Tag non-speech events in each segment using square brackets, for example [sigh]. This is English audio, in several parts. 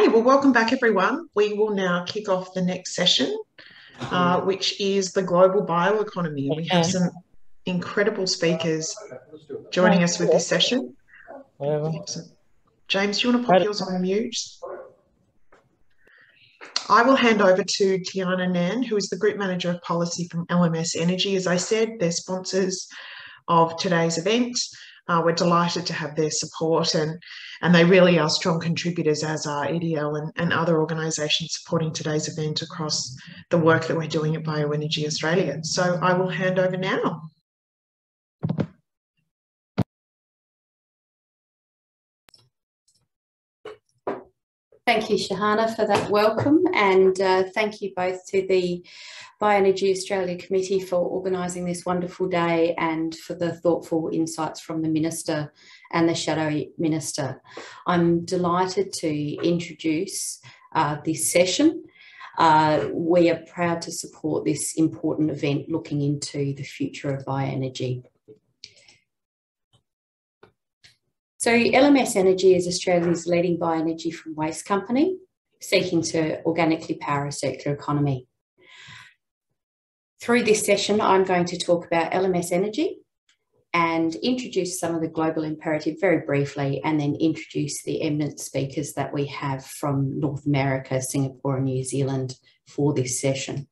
Okay, well, welcome back, everyone. We will now kick off the next session, uh, which is the global bioeconomy. We have some incredible speakers joining us with this session. James, do you want to pop yours on mute? I will hand over to Tiana Nairn, who is the Group Manager of Policy from LMS Energy. As I said, they're sponsors of today's event. Uh, we're delighted to have their support and, and they really are strong contributors as are EDL and, and other organisations supporting today's event across the work that we're doing at Bioenergy Australia. So I will hand over now. Thank you, Shahana, for that welcome, and uh, thank you both to the Bioenergy Australia Committee for organising this wonderful day and for the thoughtful insights from the Minister and the Shadow Minister. I'm delighted to introduce uh, this session. Uh, we are proud to support this important event looking into the future of bioenergy. So LMS Energy is Australia's leading bioenergy from waste company, seeking to organically power a circular economy. Through this session, I'm going to talk about LMS Energy and introduce some of the global imperative very briefly, and then introduce the eminent speakers that we have from North America, Singapore, and New Zealand for this session.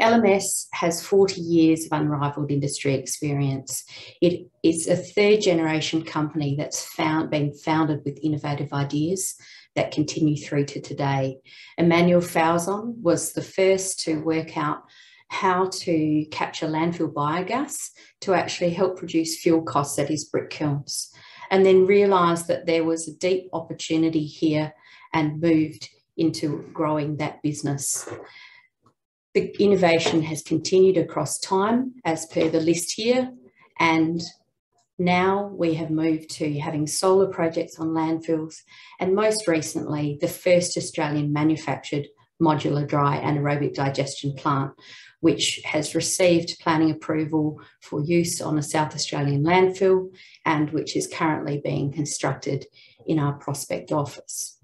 LMS has 40 years of unrivaled industry experience. It is a third generation company that's found, been founded with innovative ideas that continue through to today. Emmanuel Falzon was the first to work out how to capture landfill biogas to actually help reduce fuel costs at his brick kilns, and then realised that there was a deep opportunity here and moved into growing that business. The innovation has continued across time as per the list here, and now we have moved to having solar projects on landfills, and most recently, the first Australian manufactured modular dry anaerobic digestion plant, which has received planning approval for use on a South Australian landfill and which is currently being constructed in our prospect office.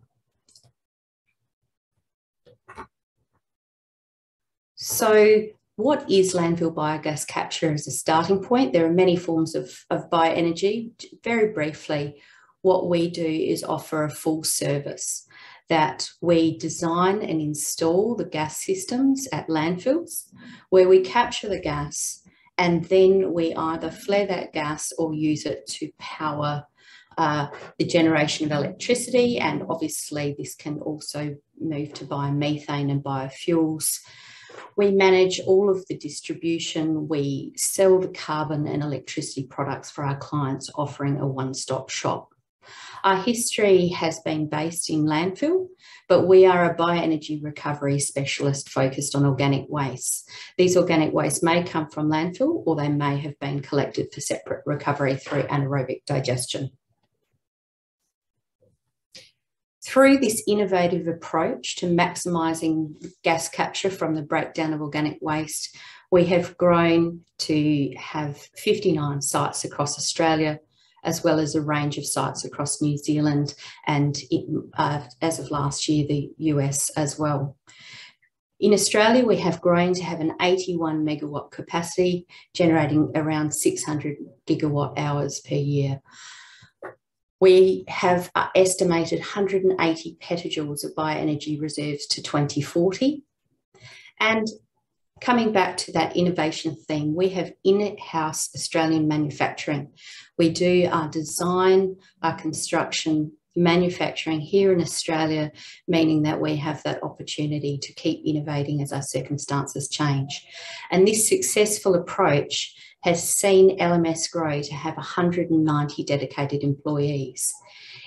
So what is landfill biogas capture as a starting point? There are many forms of, of bioenergy. Very briefly, what we do is offer a full service that we design and install the gas systems at landfills where we capture the gas and then we either flare that gas or use it to power uh, the generation of electricity and obviously this can also move to biomethane and biofuels we manage all of the distribution. We sell the carbon and electricity products for our clients, offering a one stop shop. Our history has been based in landfill, but we are a bioenergy recovery specialist focused on organic waste. These organic waste may come from landfill or they may have been collected for separate recovery through anaerobic digestion. Through this innovative approach to maximising gas capture from the breakdown of organic waste, we have grown to have 59 sites across Australia, as well as a range of sites across New Zealand and uh, as of last year, the US as well. In Australia, we have grown to have an 81 megawatt capacity, generating around 600 gigawatt hours per year. We have uh, estimated 180 petajoules of bioenergy reserves to 2040. And coming back to that innovation theme, we have in-house Australian manufacturing. We do our design, our construction, manufacturing here in Australia, meaning that we have that opportunity to keep innovating as our circumstances change. And this successful approach has seen LMS grow to have 190 dedicated employees.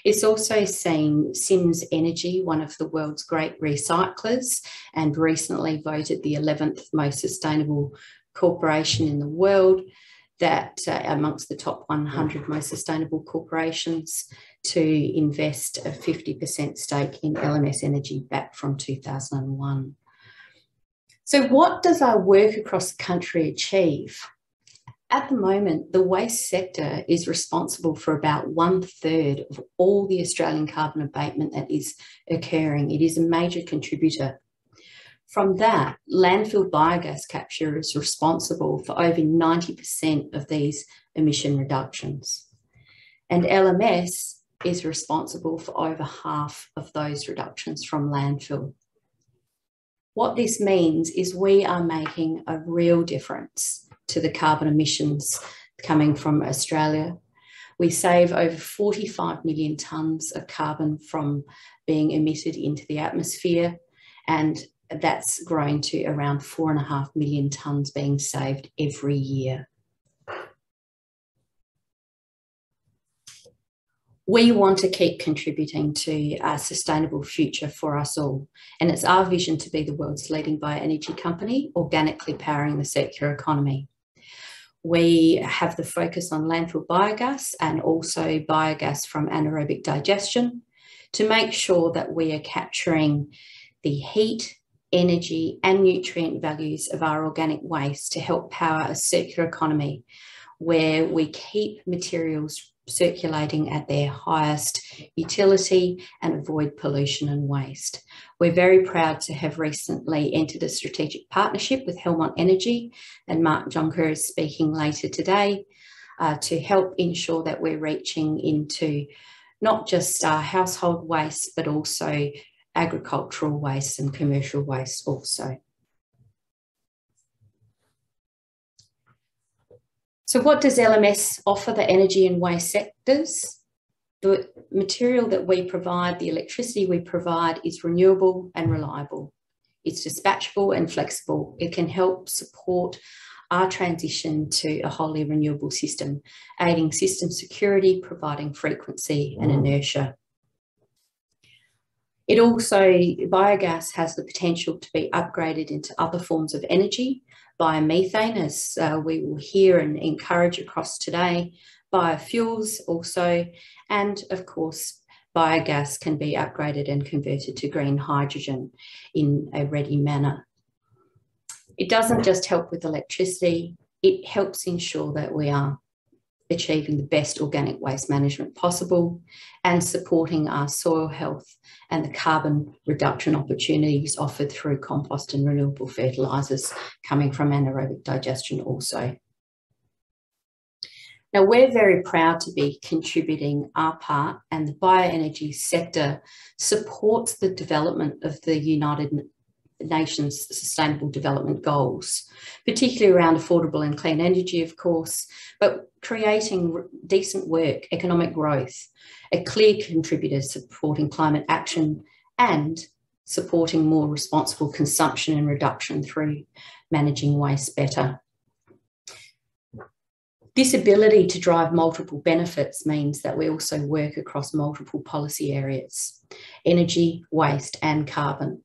It's also seen Sims Energy, one of the world's great recyclers, and recently voted the 11th most sustainable corporation in the world, that uh, amongst the top 100 most sustainable corporations to invest a 50% stake in LMS Energy back from 2001. So what does our work across the country achieve? At the moment, the waste sector is responsible for about one third of all the Australian carbon abatement that is occurring. It is a major contributor. From that, landfill biogas capture is responsible for over 90% of these emission reductions. And LMS is responsible for over half of those reductions from landfill. What this means is we are making a real difference to the carbon emissions coming from Australia. We save over 45 million tonnes of carbon from being emitted into the atmosphere, and that's grown to around four and a half million tonnes being saved every year. we want to keep contributing to a sustainable future for us all. And it's our vision to be the world's leading bioenergy company, organically powering the circular economy. We have the focus on landfill biogas and also biogas from anaerobic digestion to make sure that we are capturing the heat, energy, and nutrient values of our organic waste to help power a circular economy where we keep materials circulating at their highest utility and avoid pollution and waste. We're very proud to have recently entered a strategic partnership with Helmont Energy, and Mark Jonker is speaking later today uh, to help ensure that we're reaching into not just our household waste, but also agricultural waste and commercial waste also. So what does LMS offer the energy and waste sectors? The material that we provide, the electricity we provide is renewable and reliable. It's dispatchable and flexible. It can help support our transition to a wholly renewable system, aiding system security, providing frequency and mm. inertia. It also, biogas has the potential to be upgraded into other forms of energy, biomethane, as uh, we will hear and encourage across today, biofuels also, and of course, biogas can be upgraded and converted to green hydrogen in a ready manner. It doesn't just help with electricity, it helps ensure that we are achieving the best organic waste management possible and supporting our soil health and the carbon reduction opportunities offered through compost and renewable fertilisers coming from anaerobic digestion also. Now, we're very proud to be contributing our part, and the bioenergy sector supports the development of the United nation's sustainable development goals, particularly around affordable and clean energy, of course, but creating decent work, economic growth, a clear contributor supporting climate action and supporting more responsible consumption and reduction through managing waste better. This ability to drive multiple benefits means that we also work across multiple policy areas, energy, waste and carbon.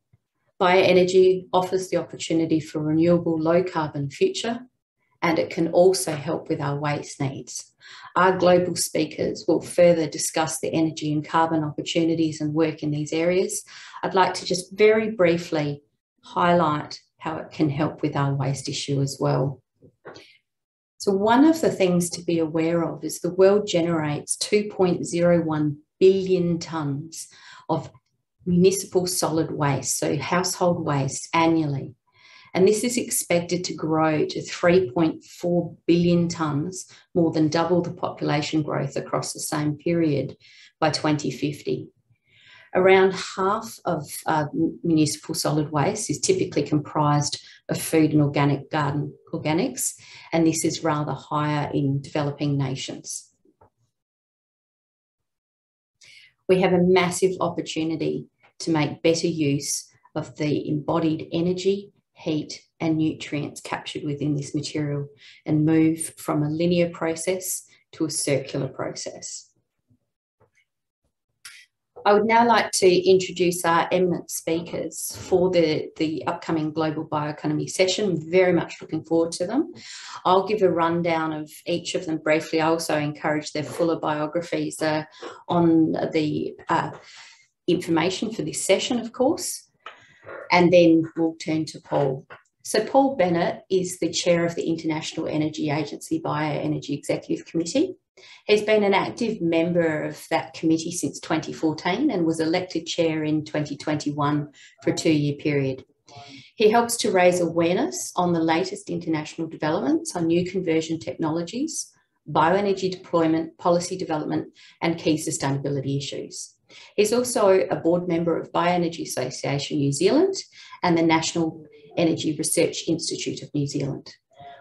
Bioenergy offers the opportunity for renewable low carbon future and it can also help with our waste needs. Our global speakers will further discuss the energy and carbon opportunities and work in these areas. I'd like to just very briefly highlight how it can help with our waste issue as well. So one of the things to be aware of is the world generates 2.01 billion tonnes of municipal solid waste, so household waste annually. And this is expected to grow to 3.4 billion tonnes, more than double the population growth across the same period by 2050. Around half of uh, municipal solid waste is typically comprised of food and organic garden organics, and this is rather higher in developing nations. We have a massive opportunity to make better use of the embodied energy, heat, and nutrients captured within this material and move from a linear process to a circular process. I would now like to introduce our eminent speakers for the, the upcoming Global Bioeconomy session. Very much looking forward to them. I'll give a rundown of each of them briefly. I also encourage their fuller biographies uh, on the uh, information for this session, of course, and then we'll turn to Paul. So Paul Bennett is the chair of the International Energy Agency Bioenergy Executive Committee. He's been an active member of that committee since 2014 and was elected chair in 2021 for a two-year period. He helps to raise awareness on the latest international developments on new conversion technologies, bioenergy deployment, policy development, and key sustainability issues. He's also a board member of Bioenergy Association New Zealand and the National Energy Research Institute of New Zealand.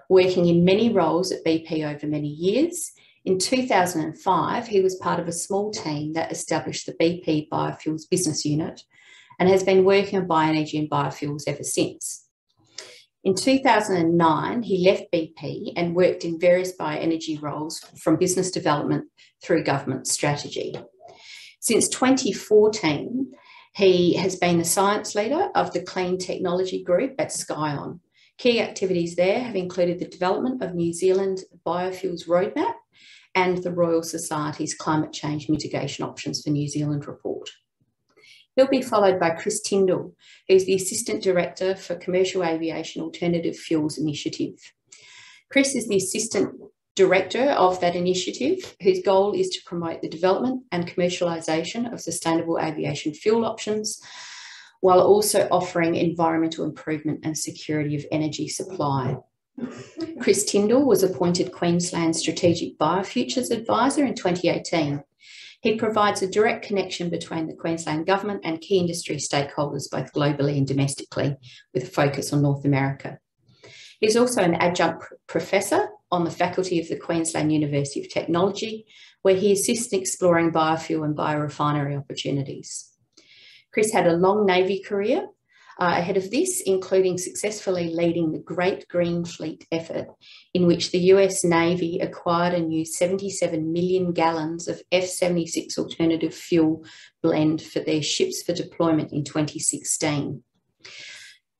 Working in many roles at BP over many years, in 2005, he was part of a small team that established the BP Biofuels Business Unit and has been working on bioenergy and biofuels ever since. In 2009, he left BP and worked in various bioenergy roles from business development through government strategy. Since 2014, he has been the science leader of the Clean Technology Group at Scion. Key activities there have included the development of New Zealand Biofuels Roadmap and the Royal Society's Climate Change Mitigation Options for New Zealand report. He'll be followed by Chris Tindal, who's the Assistant Director for Commercial Aviation Alternative Fuels Initiative. Chris is the Assistant Director of that initiative, whose goal is to promote the development and commercialisation of sustainable aviation fuel options, while also offering environmental improvement and security of energy supply. Chris Tindal was appointed Queensland Strategic Biofutures Advisor in 2018. He provides a direct connection between the Queensland Government and key industry stakeholders, both globally and domestically, with a focus on North America. He's also an adjunct professor on the faculty of the Queensland University of Technology, where he assists in exploring biofuel and biorefinery opportunities. Chris had a long Navy career uh, ahead of this, including successfully leading the Great Green Fleet effort, in which the US Navy acquired a new 77 million gallons of F 76 alternative fuel blend for their ships for deployment in 2016.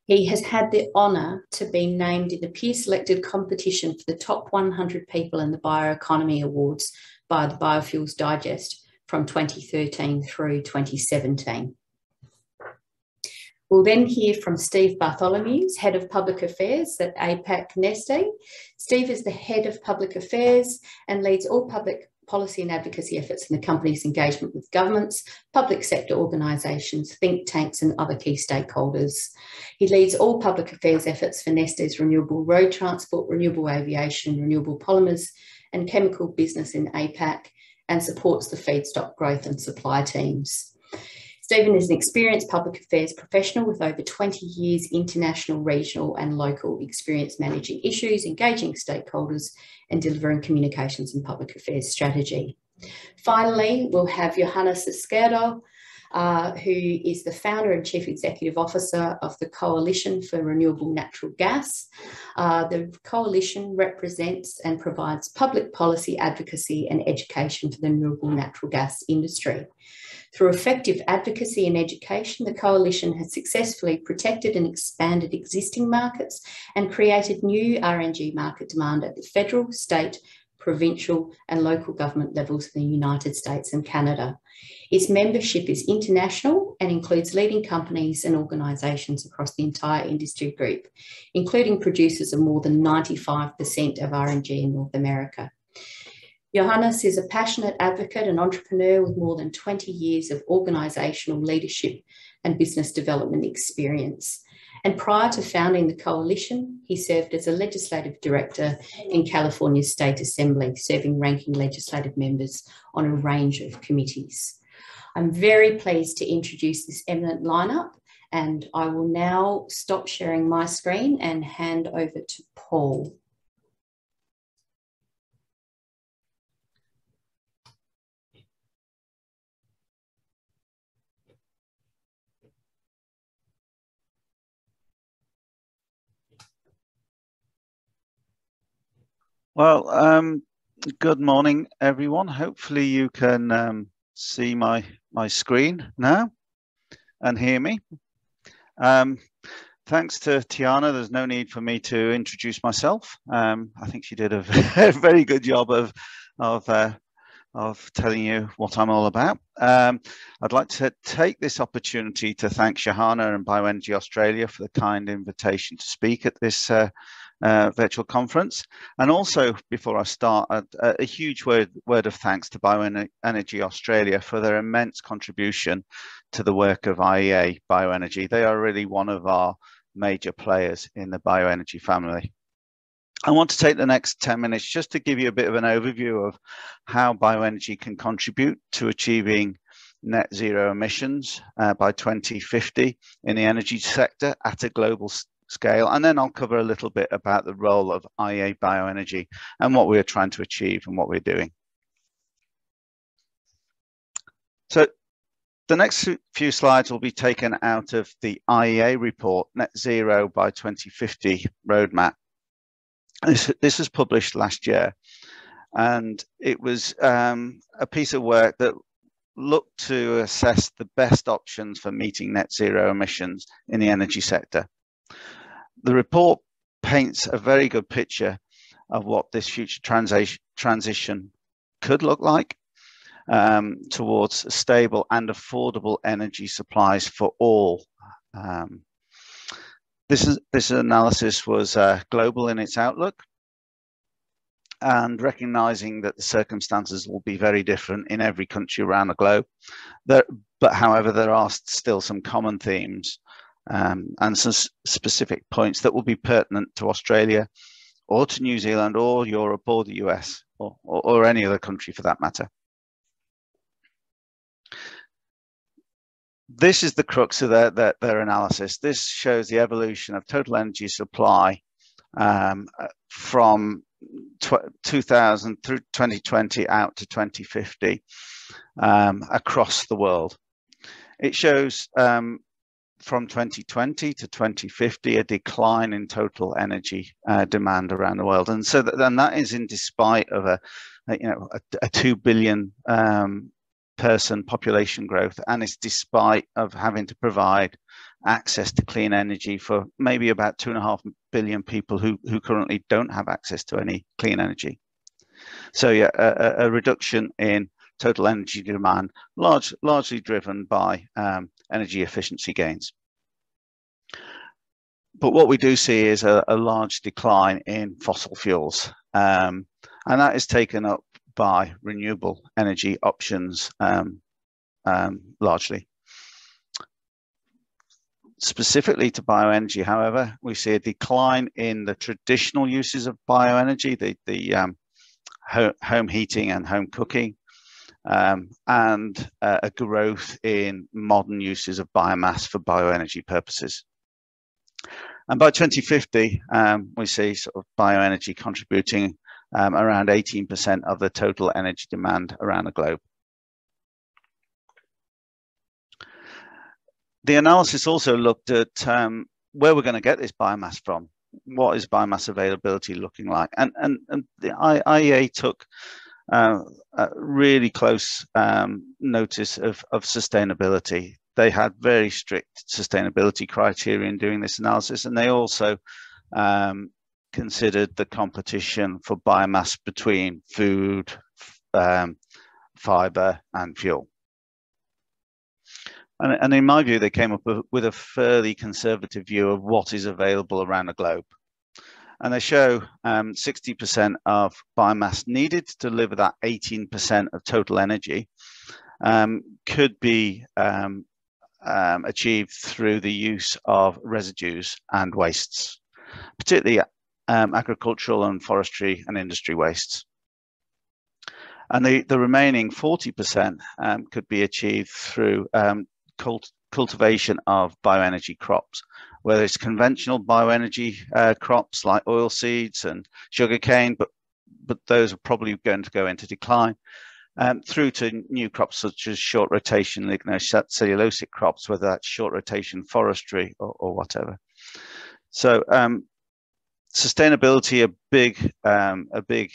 He has had the honour to be named in the peer selected competition for the top 100 people in the Bioeconomy Awards by the Biofuels Digest from 2013 through 2017. We'll then hear from Steve Bartholomeusz, Head of Public Affairs at APAC Neste. Steve is the Head of Public Affairs and leads all public policy and advocacy efforts in the company's engagement with governments, public sector organisations, think tanks and other key stakeholders. He leads all public affairs efforts for Neste's renewable road transport, renewable aviation, renewable polymers and chemical business in APAC and supports the feedstock growth and supply teams. Stephen is an experienced public affairs professional with over 20 years international, regional and local experience managing issues, engaging stakeholders and delivering communications and public affairs strategy. Finally, we'll have Johannes Escudero, uh, who is the founder and chief executive officer of the Coalition for Renewable Natural Gas. Uh, the coalition represents and provides public policy advocacy and education for the renewable natural gas industry. Through effective advocacy and education, the Coalition has successfully protected and expanded existing markets and created new RNG market demand at the federal, state, provincial and local government levels in the United States and Canada. Its membership is international and includes leading companies and organisations across the entire industry group, including producers of more than 95% of RNG in North America. Johannes is a passionate advocate and entrepreneur with more than 20 years of organisational leadership and business development experience. And prior to founding the coalition, he served as a legislative director in California's State Assembly, serving ranking legislative members on a range of committees. I'm very pleased to introduce this eminent lineup and I will now stop sharing my screen and hand over to Paul. Well, um, good morning, everyone. Hopefully you can um, see my, my screen now and hear me. Um, thanks to Tiana, there's no need for me to introduce myself. Um, I think she did a [laughs] very good job of, of uh, of telling you what I'm all about. Um, I'd like to take this opportunity to thank Shahana and Bioenergy Australia for the kind invitation to speak at this uh, uh, virtual conference. And also, before I start, a, a, huge word, word of thanks to Bioenergy Australia for their immense contribution to the work of IEA Bioenergy. They are really one of our major players in the bioenergy family. I want to take the next 10 minutes just to give you a bit of an overview of how bioenergy can contribute to achieving net zero emissions uh, by 2050 in the energy sector at a global scale. And then I'll cover a little bit about the role of IEA bioenergy and what we're trying to achieve and what we're doing. So the next few slides will be taken out of the IEA report, Net Zero by 2050 Roadmap. This, this was published last year, and it was um, a piece of work that looked to assess the best options for meeting net zero emissions in the energy sector. The report paints a very good picture of what this future transition transition could look like um, towards stable and affordable energy supplies for all. Um, this, is, this analysis was uh, global in its outlook and recognizing that the circumstances will be very different in every country around the globe. There, but however, there are still some common themes um, and some specific points that will be pertinent to Australia or to New Zealand or Europe or the US or, or, or any other country for that matter. this is the crux of their, their, their, analysis. This shows the evolution of total energy supply um, from 2000 through 2020 out to 2050 um, across the world. It shows um, from 2020 to 2050 a decline in total energy uh, demand around the world, and so that, that is in despite of a, a you know a, a two billion um, person population growth and it's despite of having to provide access to clean energy for maybe about two and a half billion people who, who currently don't have access to any clean energy. So yeah, a, a reduction in total energy demand, large, largely driven by um, energy efficiency gains. But what we do see is a, a large decline in fossil fuels. Um, and that is taken up by renewable energy options um, um, largely. Specifically to bioenergy, however, we see a decline in the traditional uses of bioenergy, the, the um, ho home heating and home cooking, um, and uh, a growth in modern uses of biomass for bioenergy purposes. And by 2050, um, we see sort of bioenergy contributing um, around 18% of the total energy demand around the globe. The analysis also looked at um, where we're going to get this biomass from. What is biomass availability looking like? And, and, and the IEA took uh, really close um, notice of, of sustainability. They had very strict sustainability criteria in doing this analysis, and they also um, considered the competition for biomass between food, um, fiber, and fuel. And, and, in my view, they came up with a fairly conservative view of what is available around the globe. And they show 60% um, of biomass needed to deliver that 18% of total energy um, could be um, um, achieved through the use of residues and wastes, particularly um, agricultural and forestry and industry wastes. And the, the remaining 40% um, could be achieved through cult cultivation of bioenergy crops, whether it's conventional bioenergy uh, crops like oil seeds and sugarcane, but, but those are probably going to go into decline, um, through to new crops such as short rotation lignocellulosic crops, whether that's short rotation forestry or, or whatever. So um, sustainability a big um, a big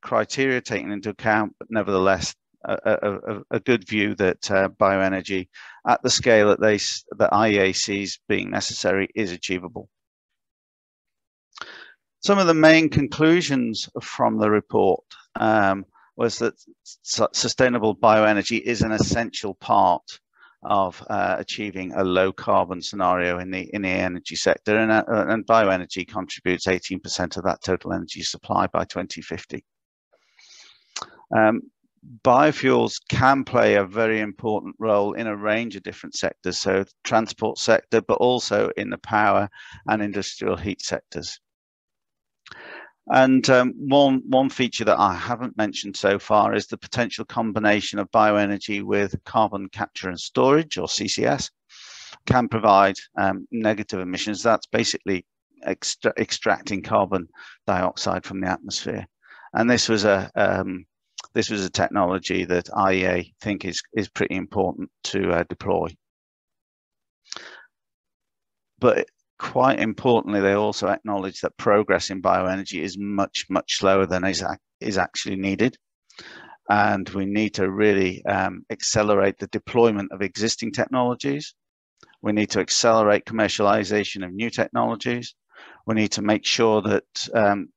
criteria taken into account, but nevertheless a, a, a good view that uh, bioenergy at the scale that they that IEA sees being necessary is achievable. Some of the main conclusions from the report. Um, was that sustainable bioenergy is an essential part of uh, achieving a low carbon scenario in the in the energy sector, and, uh, and bioenergy contributes 18% of that total energy supply by 2050. Um, biofuels can play a very important role in a range of different sectors, so transport sector, but also in the power and industrial heat sectors. And um, one, one feature that I haven't mentioned so far is the potential combination of bioenergy with carbon capture and storage, or CCS, can provide um, negative emissions. That's basically extra extracting carbon dioxide from the atmosphere. And this was a um, this was a technology that IEA think is is pretty important to uh, deploy. But quite importantly, they also acknowledge that progress in bioenergy is much much slower than is is actually needed, and we need to really um, accelerate the deployment of existing technologies. We need to accelerate commercialization of new technologies. We need to make sure that um,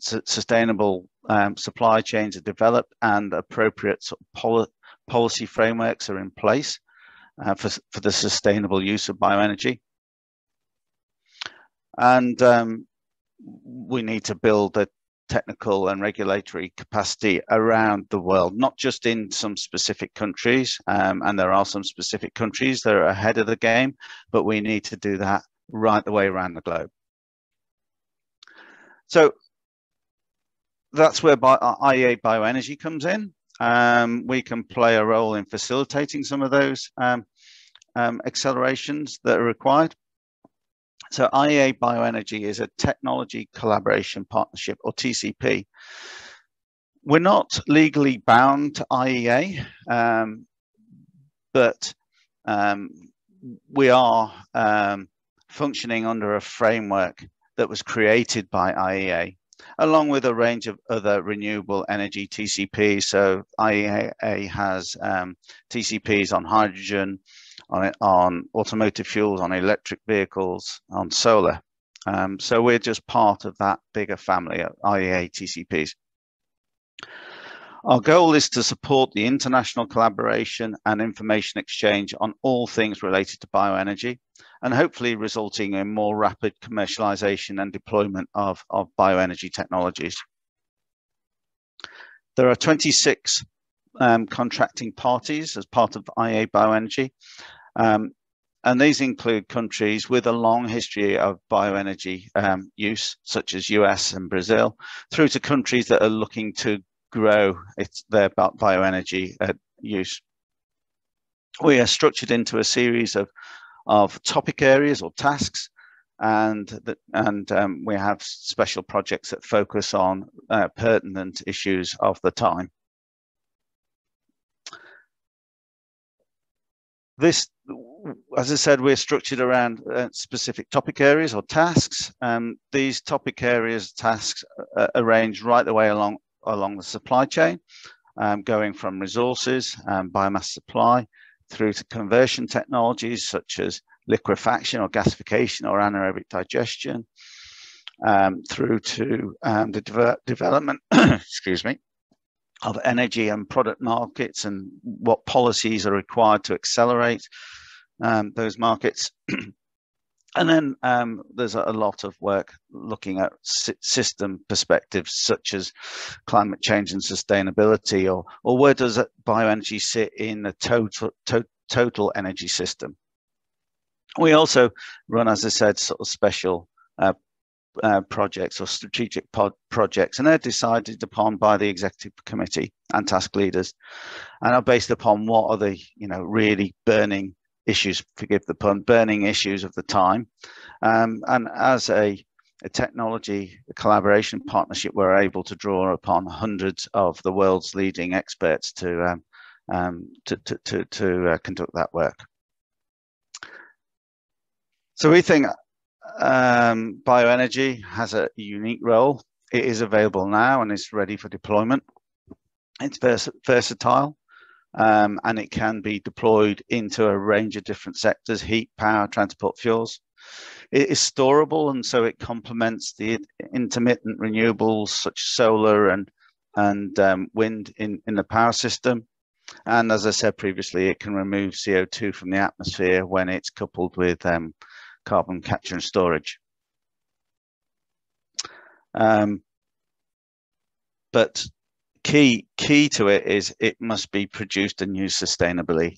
sustainable um, supply chains are developed and appropriate sort of poli policy frameworks are in place uh, for, for the sustainable use of bioenergy. And um, we need to build the technical and regulatory capacity around the world, not just in some specific countries. Um, and there are some specific countries that are ahead of the game, but we need to do that right the way around the globe. So that's where Bio, uh, IEA Bioenergy comes in. Um, we can play a role in facilitating some of those um, um, accelerations that are required. So IEA Bioenergy is a technology collaboration partnership or TCP. We're not legally bound to IEA, um, but um, we are um, functioning under a framework that was created by IEA along with a range of other renewable energy TCPs. So IEA has um, TCPs on hydrogen, on, on automotive fuels, on electric vehicles, on solar. Um, so we're just part of that bigger family of IEA TCPs. Our goal is to support the international collaboration and information exchange on all things related to bioenergy and hopefully resulting in more rapid commercialization and deployment of, of bioenergy technologies. There are 26 um, contracting parties as part of IEA Bioenergy. Um, and these include countries with a long history of bioenergy um, use, such as US and Brazil, through to countries that are looking to grow its, their bioenergy uh, use. We are structured into a series of, of topic areas or tasks, and, and um, we have special projects that focus on uh, pertinent issues of the time. This, as I said, we're structured around uh, specific topic areas or tasks. Um, these topic areas, tasks uh, arrange right the way along along the supply chain, um, going from resources, um, biomass supply, through to conversion technologies such as liquefaction or gasification or anaerobic digestion, um, through to um, the de development, [coughs] excuse me, of energy and product markets and what policies are required to accelerate um, those markets. [coughs] And then um, there's a lot of work looking at system perspectives such as climate change and sustainability, or or where does bioenergy sit in the total to, total energy system? We also run, as I said, sort of special uh, uh, projects or strategic projects, and they're decided upon by the executive committee and task leaders, and are based upon what are the you know really burning issues, forgive the pun, burning issues of the time. Um, and as a, a technology a collaboration partnership, we're able to draw upon hundreds of the world's leading experts to um, um, to, to, to, to uh, conduct that work. So we think um, bioenergy has a unique role. It is available now and is ready for deployment. It's vers versatile um, and it can be deployed into a range of different sectors, heat, power, transport fuels. It is storable and so it complements the intermittent renewables such as solar and, and um, wind in, in the power system. And as I said previously, it can remove CO2 from the atmosphere when it's coupled with um, carbon capture and storage. Um, but key key to it is it must be produced and used sustainably.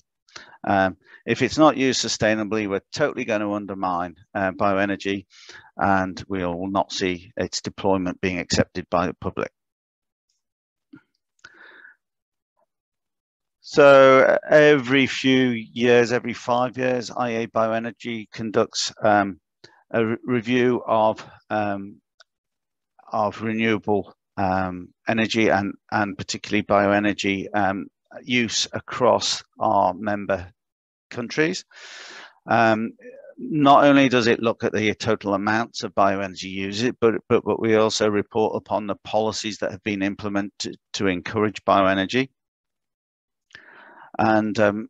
Um, if it's not used sustainably, we're totally going to undermine uh, bioenergy and we will not see its deployment being accepted by the public. So every few years, every five years, IEA Bioenergy conducts um, a re review of um, of renewable um, energy and and particularly bioenergy um, use across our member countries. Um, not only does it look at the total amounts of bioenergy used, but, but, but we also report upon the policies that have been implemented to encourage bioenergy. And um,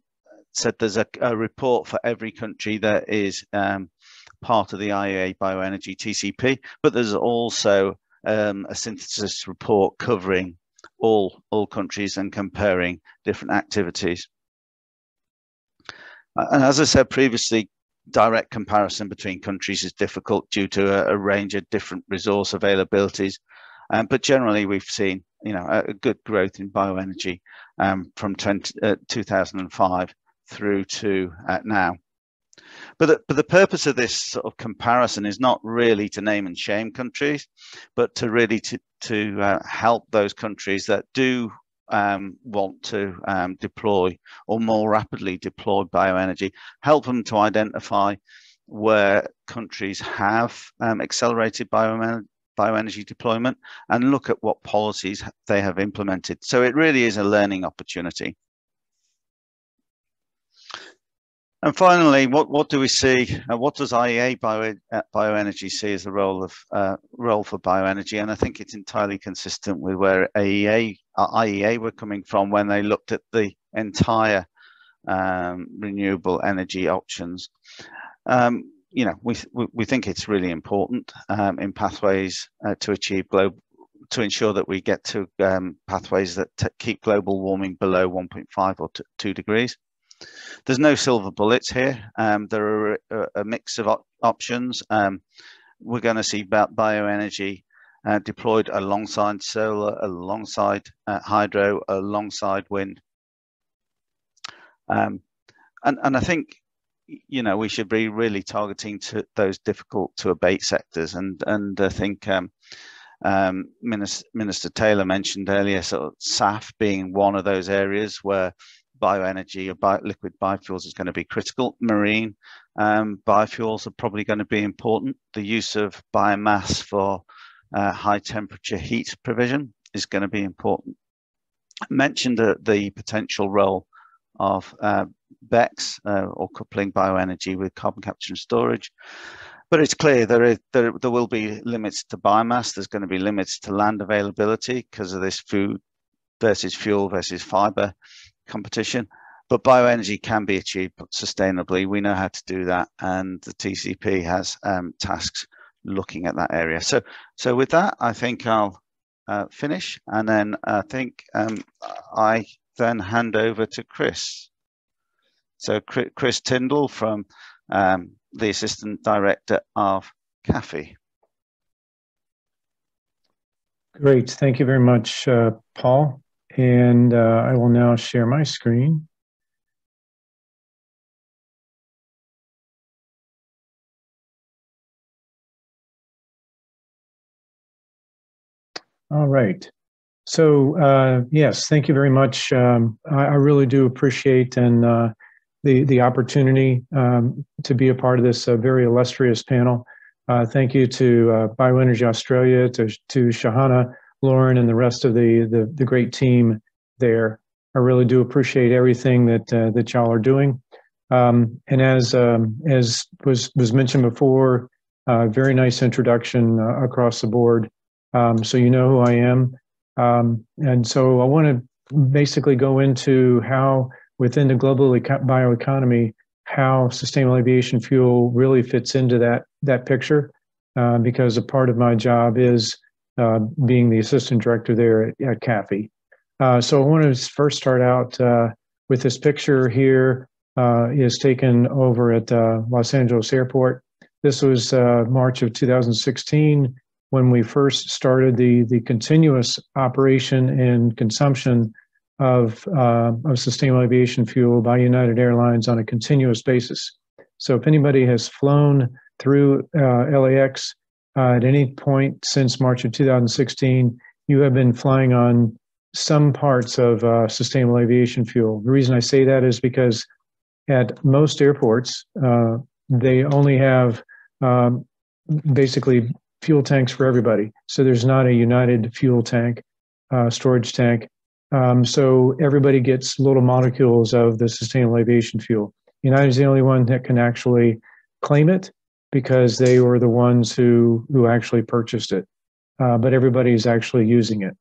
said there's a, a, report for every country that is um, part of the IEA Bioenergy TCP, but there's also um, a synthesis report covering all, all countries and comparing different activities. And as I said previously, direct comparison between countries is difficult due to a, a range of different resource availabilities. Um, but generally, we've seen you know a, a good growth in bioenergy um, from 20, uh, 2005 through to uh, now. But the, but the purpose of this sort of comparison is not really to name and shame countries, but to really to to uh, help those countries that do um, want to um, deploy or more rapidly deploy bioenergy, help them to identify where countries have um, accelerated bioenergy bioenergy deployment and look at what policies they have implemented. So it really is a learning opportunity. And finally, what, what do we see? Uh, what does IEA bio, uh, bioenergy see as the role of uh, role for bioenergy? And I think it's entirely consistent with where AEA, uh, IEA were coming from when they looked at the entire um, renewable energy options. Um, you know, we, we think it's really important um, in pathways uh, to achieve global to ensure that we get to um, pathways that keep global warming below 1.5 or 2 degrees. There's no silver bullets here. Um, there are a, a, mix of op options. Um, we're going to see bioenergy uh, deployed alongside solar, alongside uh, hydro, alongside wind. Um, and, and I think, you know, we should be really targeting to those difficult to abate sectors. And, and I think um, um, Minister, Minister Taylor mentioned earlier, sort of SAF being one of those areas where bioenergy or bio, liquid biofuels is going to be critical. Marine um, biofuels are probably going to be important. The use of biomass for uh, high temperature heat provision is going to be important. I mentioned the, the potential role of uh, uh, or coupling bioenergy with carbon capture and storage. But it's clear there, is, there, there will be limits to biomass. There's going to be limits to land availability because of this food versus fuel versus fiber competition. But bioenergy can be achieved sustainably. We know how to do that, and the TCP has um, tasks looking at that area. So, so with that, I think I'll uh, finish, and then I think um, I then hand over to Chris. So, Chris Tindal from um, the Assistant Director of CAAFI. Great, thank you very much, uh, Paul. And uh, I will now share my screen. All right. So uh, yes, thank you very much. Um, I, I, really do appreciate and uh, the the opportunity um, to be a part of this uh, very illustrious panel. Uh, thank you to uh, Bioenergy Australia, to to Shahana Lauren and the rest of the, the, the great team there. I really do appreciate everything that uh, that y'all are doing. Um, and as um, as was was mentioned before, uh, very nice introduction uh, across the board. Um, so you know who I am. Um, and so I want to basically go into how within the global eco- bioeconomy, how sustainable aviation fuel really fits into that that picture. Uh, because a part of my job is uh, being the assistant director there at, at CAAFI. Uh, so I want to first start out uh, with this picture here uh, is taken over at uh, Los Angeles Airport. This was March of 2016 when we first started the, the continuous operation and consumption of, of sustainable aviation fuel by United Airlines on a continuous basis. So if anybody has flown through LAX at any point since March of 2016, you have been flying on some parts of uh, sustainable aviation fuel. The reason I say that is because at most airports, uh, they only have um, basically fuel tanks for everybody. So there's not a united fuel tank, uh, storage tank. Um, so everybody gets little molecules of the sustainable aviation fuel. United is the only one that can actually claim it because they were the ones who who actually purchased it. Uh, but everybody's actually using it.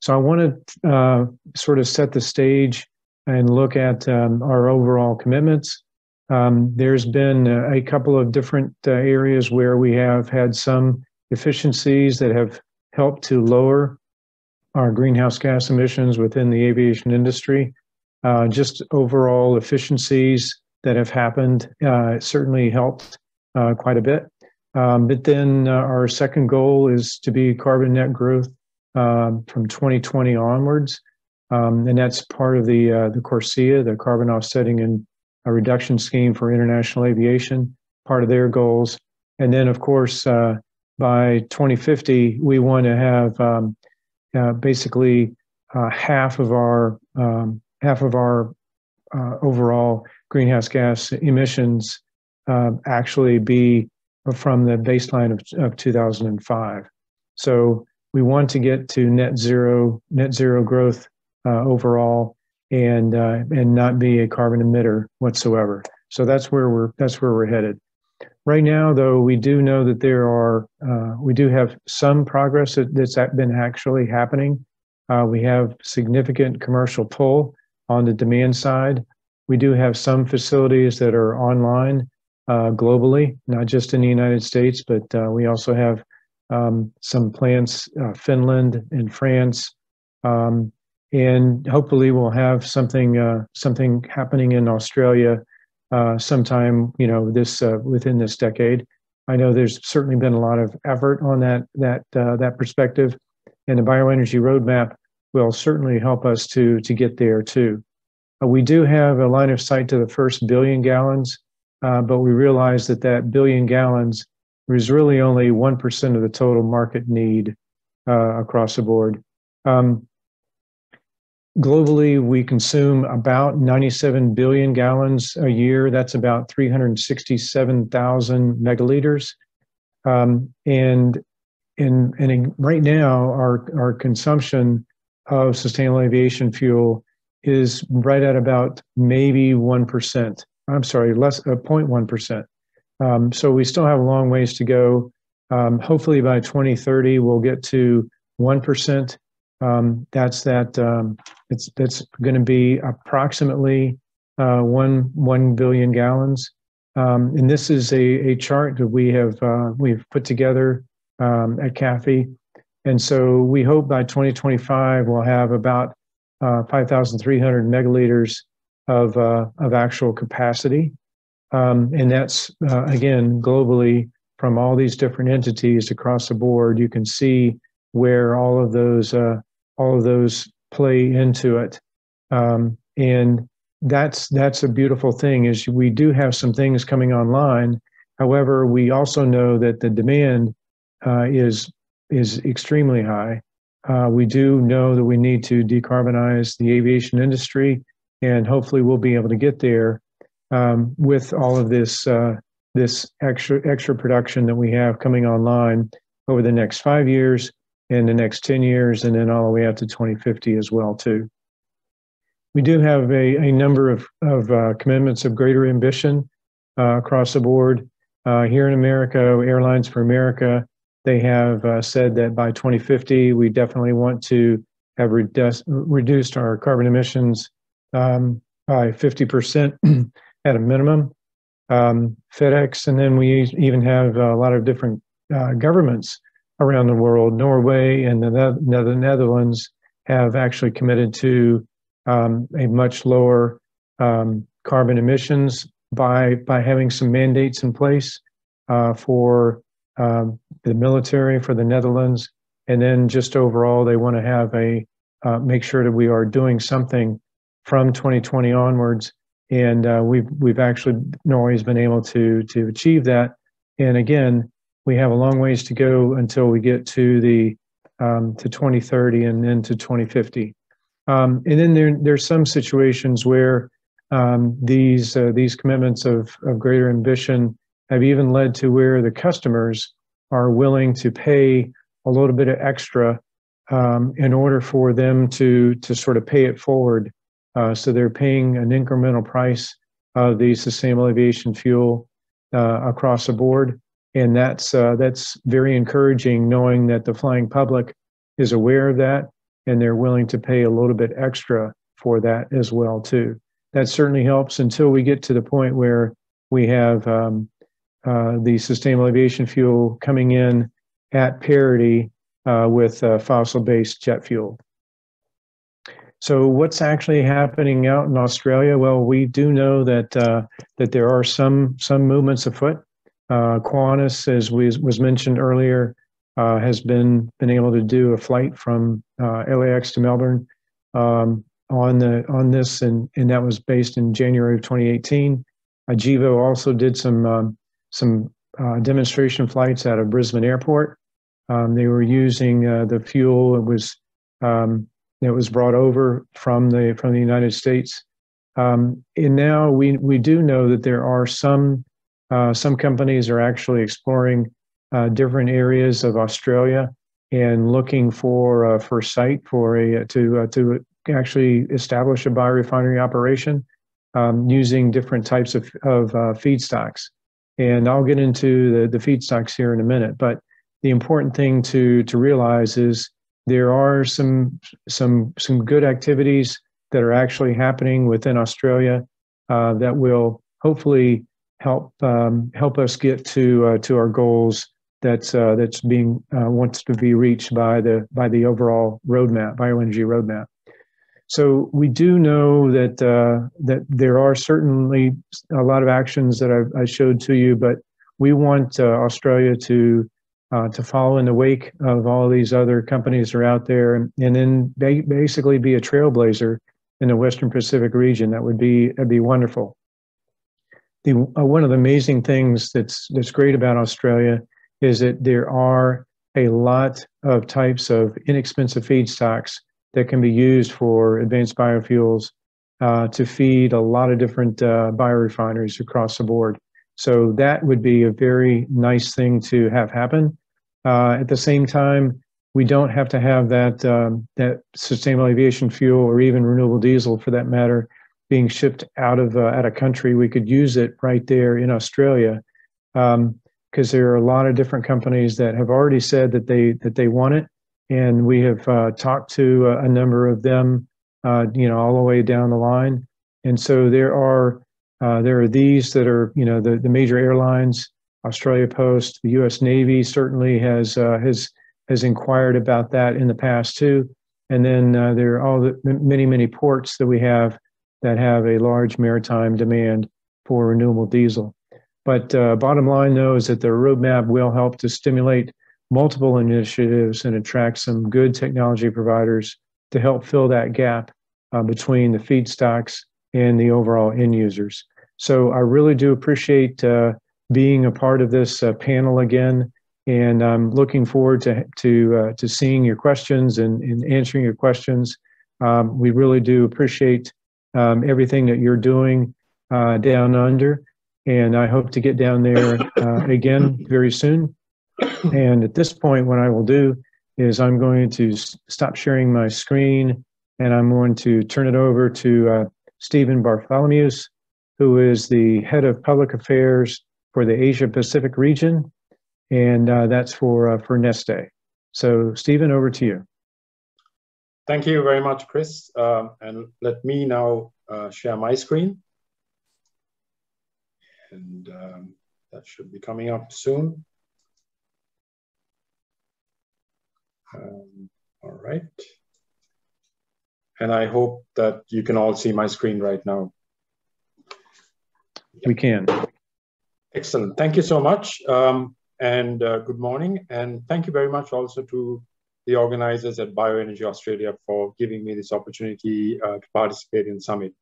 So I want to uh, sort of set the stage and look at um, our overall commitments. Um, there's been a couple of different uh, areas where we have had some efficiencies that have helped to lower our greenhouse gas emissions within the aviation industry. Uh, just overall efficiencies that have happened uh, certainly helped uh, quite a bit. Um, but then uh, our second goal is to be carbon net growth um, from 2020 onwards. Um, and that's part of the uh, the CORSIA, the carbon offsetting and a reduction scheme for international aviation, part of their goals. And then, of course, uh, by 2050, we want to have um, uh, basically uh, half of our um, half of our uh, overall greenhouse gas emissions uh, actually be from the baseline of, of 2005. So we want to get to net zero, net zero growth uh, overall, and uh, and not be a carbon emitter whatsoever. So that's where we're that's where we're headed. Right now, though, we do know that there are uh, we do have some progress that, that's been actually happening. Uh, we have significant commercial pull on the demand side. We do have some facilities that are online uh, globally, not just in the United States, but uh, we also have um, some plants, uh, Finland and France, um, and hopefully we'll have something uh, something happening in Australia uh, sometime, you know, this uh, within this decade. I know there's certainly been a lot of effort on that that that perspective, and the bioenergy roadmap will certainly help us to to get there too. We do have a line of sight to the first billion gallons, but we realized that that billion gallons was really only 1% of the total market need uh, across the board. Um, globally, we consume about 97 billion gallons a year. That's about 367,000 megaliters. Um, and in, and right now, our, our consumption of sustainable aviation fuel is right at about maybe 1%. I'm sorry, less uh, 0.1%. Um, so we still have a long ways to go. Um, hopefully by 2030 we'll get to one percent. Um, that's that. Um, it's that's going to be approximately uh, one one billion gallons. Um, and this is a, a chart that we have uh, we've put together um, at CAAFI. And so we hope by 2025 we'll have about uh, 5,300 megaliters of uh, of actual capacity um, and that's, uh, again, globally from all these different entities across the board. You can see where all of those, uh, all of those play into it. Um, and that's, that's a beautiful thing is we do have some things coming online. However, we also know that the demand uh, is, is extremely high. Uh, we do know that we need to decarbonize the aviation industry, and hopefully we'll be able to get there um, with all of this uh, this extra extra production that we have coming online over the next five years and the next 10 years and then all the way out to 2050 as well too. We do have a, a number of, of uh, commitments of greater ambition uh, across the board. Uh, here in america airlines for america they have uh, said that by 2050 we definitely want to have redu- reduced our carbon emissions um, by 50% [clears throat] at a minimum. Um, FedEx, and then we even have a lot of different uh, governments around the world. Norway and the, the Netherlands have actually committed to um, a much lower um, carbon emissions by by having some mandates in place uh, for um, the military for the Netherlands, and then just overall they want to have a uh, make sure that we are doing something from 2020 onwards, and uh, we've we've actually Norway's been able to to achieve that, and again we have a long ways to go until we get to the um, to 2030 and then to 2050. Um, and then there, there's some situations where um, these uh, these commitments of, of greater ambition have even led to where the customers are willing to pay a little bit of extra um, in order for them to to sort of pay it forward. Uh, so they're paying an incremental price of the sustainable aviation fuel uh, across the board, and that's uh, that's very encouraging, knowing that the flying public is aware of that and they're willing to pay a little bit extra for that as well too. That certainly helps until we get to the point where we have um, uh, the sustainable aviation fuel coming in at parity uh, with uh, fossil-based jet fuel. So what's actually happening out in Australia? Well, we do know that uh, that there are some some movements afoot. Uh, Qantas, as was, was mentioned earlier, uh, has been been able to do a flight from uh, LAX to Melbourne um, on the on this, and and that was based in January of 2018. Ajivo also did some um, some uh, demonstration flights out of Brisbane Airport. Um, they were using uh, the fuel that was um, that was brought over from the from the United States. Um, and now we we do know that there are some uh, some companies are actually exploring uh, different areas of Australia and looking for uh, for site for a to uh, to actually establish a biorefinery operation um, using different types of of uh, feedstocks. And I'll get into the, the feedstocks here in a minute. But the important thing to to realize is there are some some some good activities that are actually happening within Australia uh, that will hopefully help um, help us get to uh, to our goals that's uh, that's being uh, wants to be reached by the by the overall roadmap, bioenergy roadmap. So we do know that uh, that there are certainly a lot of actions that I, I showed to you, but we want uh, Australia to uh, to follow in the wake of all these other companies that are out there, and, and then ba- basically be a trailblazer in the Western Pacific region. That would be that'd be wonderful. The, uh, one of the amazing things that's that's great about Australia is that there are a lot of types of inexpensive feedstocks that can be used for advanced biofuels uh, to feed a lot of different uh, biorefineries across the board. So that would be a very nice thing to have happen. Uh, at the same time, we don't have to have that um, that sustainable aviation fuel or even renewable diesel, for that matter, being shipped out of uh, out of country. We could use it right there in Australia. Um, because there are a lot of different companies that have already said that they that they want it, and we have uh, talked to a, a, number of them, uh, you know, all the way down the line. And so there are uh, there are these that are you know the the major airlines, Australia Post, the U.S. Navy certainly has uh, has has inquired about that in the past too. And then uh, there are all the many many ports that we have that have a large maritime demand for renewable diesel. But uh, bottom line, though, is that the roadmap will help to stimulate multiple initiatives and attract some good technology providers to help fill that gap uh, between the feedstocks and the overall end users. So I really do appreciate uh, being a part of this uh, panel again, and I'm looking forward to to uh, to seeing your questions and, and answering your questions. Um, we really do appreciate um, everything that you're doing down under and I hope to get down there again very soon. And at this point, what I will do is I'm going to stop sharing my screen and I'm going to turn it over to uh, Steven Bartholomeusz, who is the head of public affairs for the Asia Pacific region, and uh, that's for uh, for Neste. So, Stephen, over to you. Thank you very much, Chris. Um, and let me now uh, share my screen and um, that should be coming up soon. Um, all right. And I hope that you can all see my screen right now. We can. Excellent. Thank you so much. Um, and uh, good morning. And thank you very much also to the organizers at Bioenergy Australia for giving me this opportunity uh, to participate in the summit.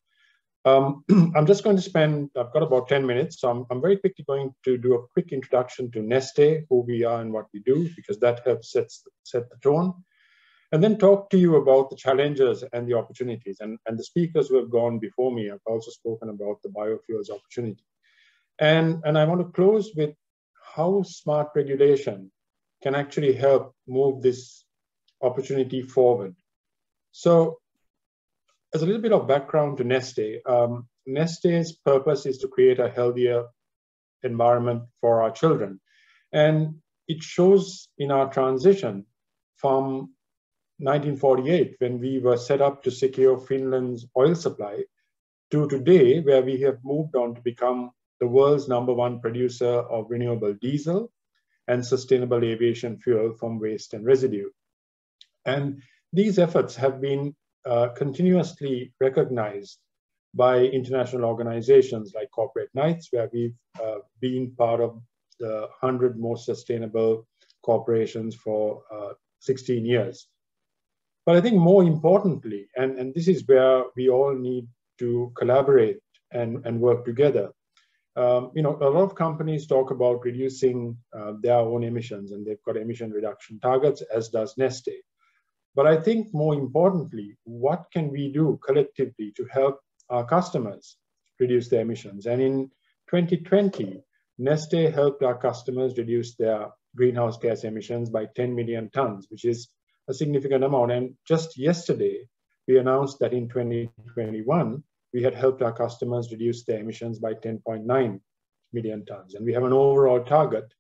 Um, [clears throat] I'm just going to spend, I've got about 10 minutes, so I'm, I'm, very quickly going to do a quick introduction to Neste, who we are and what we do, because that helps sets, set the tone. And then talk to you about the challenges and the opportunities. And, and the speakers who have gone before me have also spoken about the biofuels opportunity. And, and I want to close with how smart regulation can actually help move this opportunity forward. So as a little bit of background to Neste, um, Neste's purpose is to create a healthier environment for our children. And it shows in our transition from 1948, when we were set up to secure Finland's oil supply, to today, where we have moved on to become the world's number one producer of renewable diesel and sustainable aviation fuel from waste and residue. And these efforts have been uh, continuously recognized by international organizations like Corporate Knights, where we've uh, been part of the 100 most sustainable corporations for uh, 16 years. But I think more importantly, and, and this is where we all need to collaborate and, and work together. Um, you know, a lot of companies talk about reducing uh, their own emissions and they've got emission reduction targets, as does Neste. But I think more importantly, what can we do collectively to help our customers reduce their emissions? And in 2020, Neste helped our customers reduce their greenhouse gas emissions by 10 million tons, which is a significant amount. And just yesterday, we announced that in 2021, we had helped our customers reduce their emissions by 10.9 million tons. And we have an overall target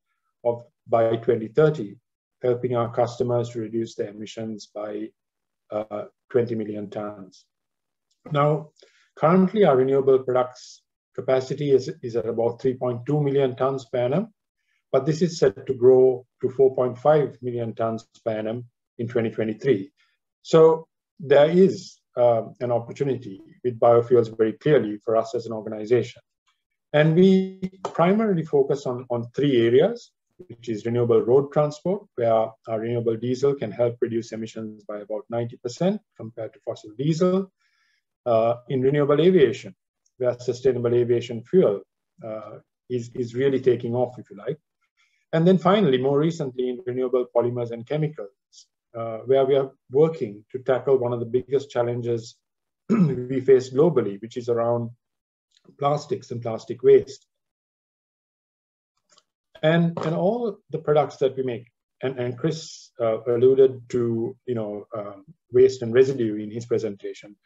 of by 2030 helping our customers to reduce their emissions by uh, 20 million tons. Now, currently our renewable products capacity is, is at about 3.2 million tons per annum, but this is set to grow to 4.5 million tons per annum in 2023. So there is uh, an opportunity with biofuels very clearly for us as an organization. And we primarily focus on, on three areas which is renewable road transport, where our renewable diesel can help reduce emissions by about 90% compared to fossil diesel. Uh, in renewable aviation, where sustainable aviation fuel uh, is, is really taking off, if you like. And then finally, more recently, in renewable polymers and chemicals, uh, where we are working to tackle one of the biggest challenges [clears throat] we face globally, which is around plastics and plastic waste. And and all the products that we make and, and chris uh, alluded to you know um, waste and residue in his presentation.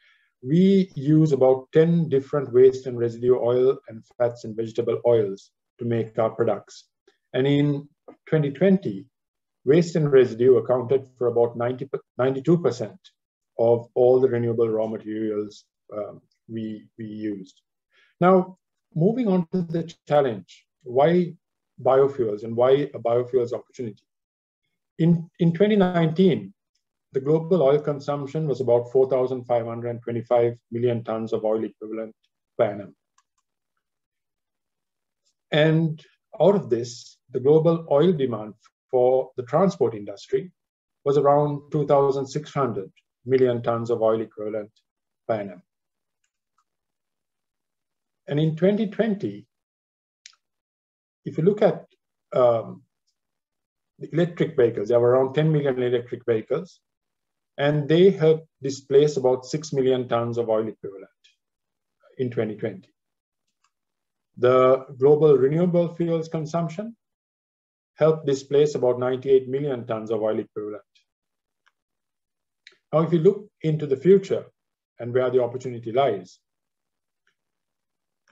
We use about 10 different waste and residue oil and fats and vegetable oils to make our products. And in 2020 waste and residue accounted for about 90 92% of all the renewable raw materials um, we we used now moving on to the challenge why biofuels and why a biofuels opportunity. In, in 2019, the global oil consumption was about 4,525 million tons of oil equivalent per annum. And out of this, the global oil demand for the transport industry was around 2,600 million tons of oil equivalent per annum. And in 2020, if you look at um, the electric vehicles, there were around 10 million electric vehicles, and they helped displace about 6 million tons of oil equivalent in 2020. The global renewable fuels consumption helped displace about 98 million tons of oil equivalent. Now, if you look into the future and where the opportunity lies,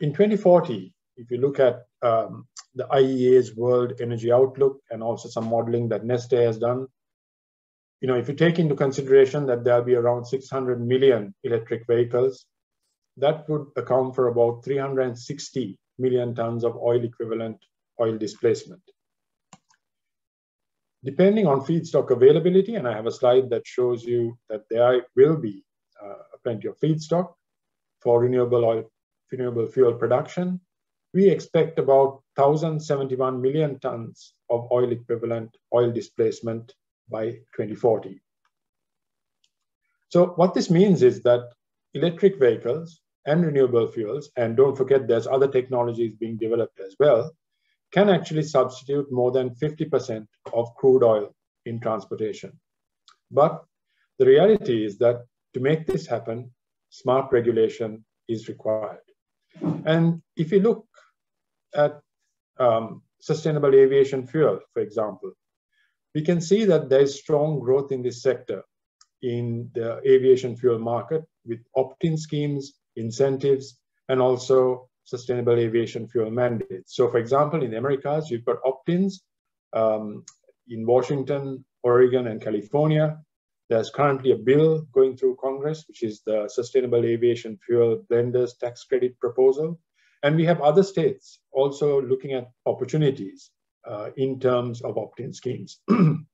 in 2040, if you look at um, the IEA's World Energy Outlook and also some modeling that Neste has done. You know, if you take into consideration that there'll be around 600 million electric vehicles, that would account for about 360 million tons of oil equivalent oil displacement. Depending on feedstock availability, and I have a slide that shows you that there will be uh, plenty of feedstock for renewable oil, renewable fuel production, we expect about 1,071 million tons of oil equivalent oil displacement by 2040. So what this means is that electric vehicles and renewable fuels, and don't forget there's other technologies being developed as well, can actually substitute more than 50% of crude oil in transportation. But the reality is that to make this happen, smart regulation is required. And if you look at um, sustainable aviation fuel, for example, we can see that there is strong growth in this sector in the aviation fuel market with opt-in schemes, incentives, and also sustainable aviation fuel mandates. So for example, in the Americas, you've got opt-ins um, in Washington, Oregon, and California. There's currently a bill going through Congress, which is the Sustainable Aviation Fuel Blenders Tax Credit Proposal. And we have other states also looking at opportunities uh, in terms of opt-in schemes. [clears throat] in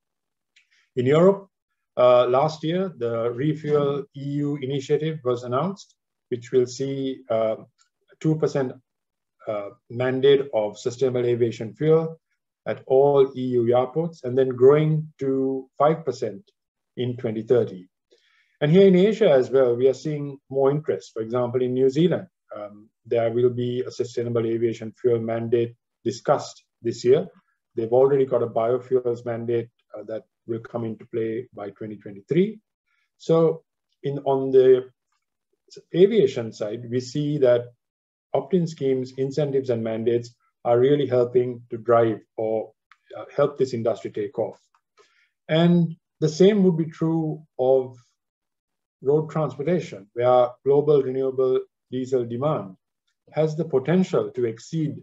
Europe, uh, last year, the Refuel EU initiative was announced, which will see 2% uh, mandate of sustainable aviation fuel at all EU airports, and then growing to 5% in 2030. And here in Asia as well, we are seeing more interest. For example, in New Zealand, um, there will be a sustainable aviation fuel mandate discussed this year. They've already got a biofuels mandate uh, that will come into play by 2023. So in on the aviation side, we see that opt-in schemes, incentives, and mandates are really helping to drive or uh, help this industry take off. And the same would be true of road transportation, where global renewable diesel demand has the potential to exceed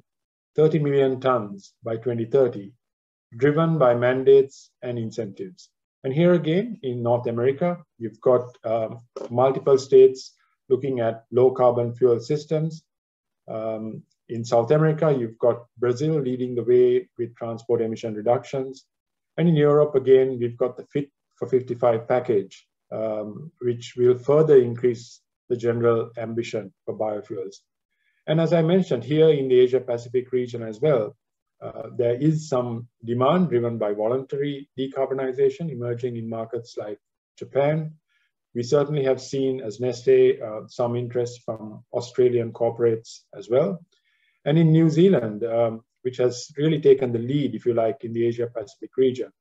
30 million tons by 2030, driven by mandates and incentives. And here again, in North America, you've got um, multiple states looking at low carbon fuel systems. Um, in South America, you've got Brazil leading the way with transport emission reductions. And in Europe, again, we've got the Fit for 55 package, um, which will further increase the general ambition for biofuels. And as I mentioned, here in the Asia Pacific region as well, uh, there is some demand driven by voluntary decarbonization emerging in markets like Japan. We certainly have seen, as Neste, uh, some interest from Australian corporates as well. And in New Zealand, um, which has really taken the lead, if you like, in the Asia Pacific region,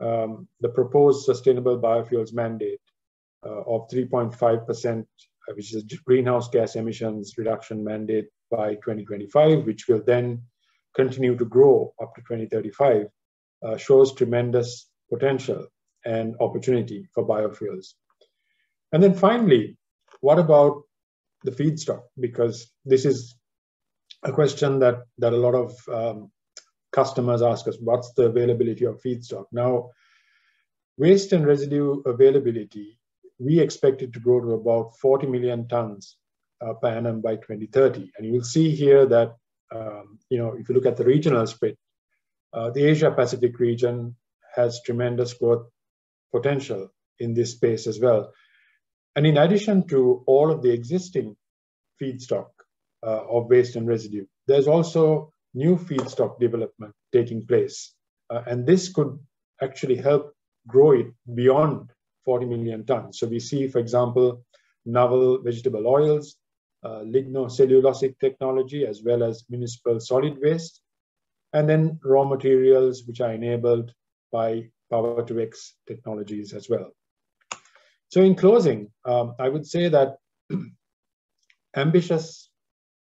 um, the proposed sustainable biofuels mandate uh, of 3.5% uh, which is a greenhouse gas emissions reduction mandate by 2025, which will then continue to grow up to 2035, uh, shows tremendous potential and opportunity for biofuels. And then finally, what about the feedstock? Because this is a question that, that a lot of um, customers ask us, what's the availability of feedstock? Now, waste and residue availability we expect it to grow to about 40 million tons uh, per annum by 2030. And you will see here that, um, you know, if you look at the regional split, uh, the Asia Pacific region has tremendous growth potential in this space as well. And in addition to all of the existing feedstock uh, of waste and residue, there's also new feedstock development taking place. Uh, and this could actually help grow it beyond 40 million tons. So we see, for example, novel vegetable oils, uh, lignocellulosic technology, as well as municipal solid waste, and then raw materials which are enabled by power to X technologies as well. So in closing, um, I would say that [clears throat] ambitious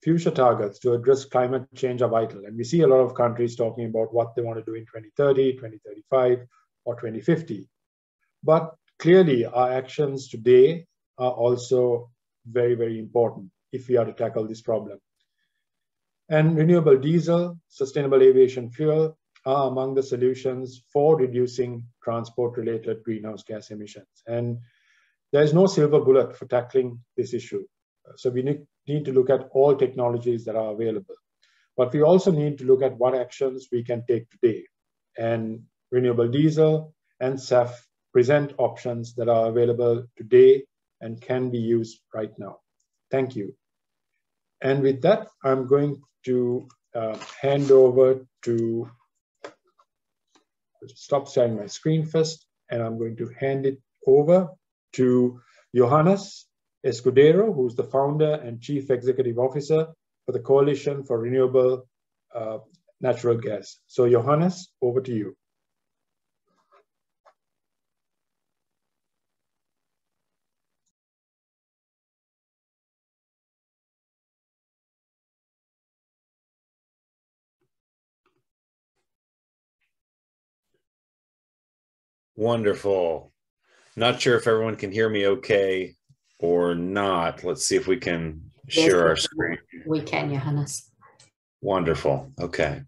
future targets to address climate change are vital. And we see a lot of countries talking about what they want to do in 2030, 2035, or 2050. But clearly our actions today are also very, very important if we are to tackle this problem. And renewable diesel, sustainable aviation fuel are among the solutions for reducing transport-related greenhouse gas emissions. And there's no silver bullet for tackling this issue. So we need to look at all technologies that are available. But we also need to look at what actions we can take today. And renewable diesel, and SAF present options that are available today and can be used right now. Thank you. And with that, I'm going to uh, hand over to, stop sharing my screen first, and I'm going to hand it over to Johannes Escudero, who's the founder and chief executive officer for the Coalition for Renewable uh, Natural Gas. So Johannes, over to you. Wonderful. Not sure if everyone can hear me okay or not. Let's see if we can yes, share our screen. We can, Johannes. Wonderful. Okay.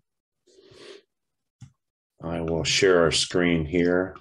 I will share our screen here.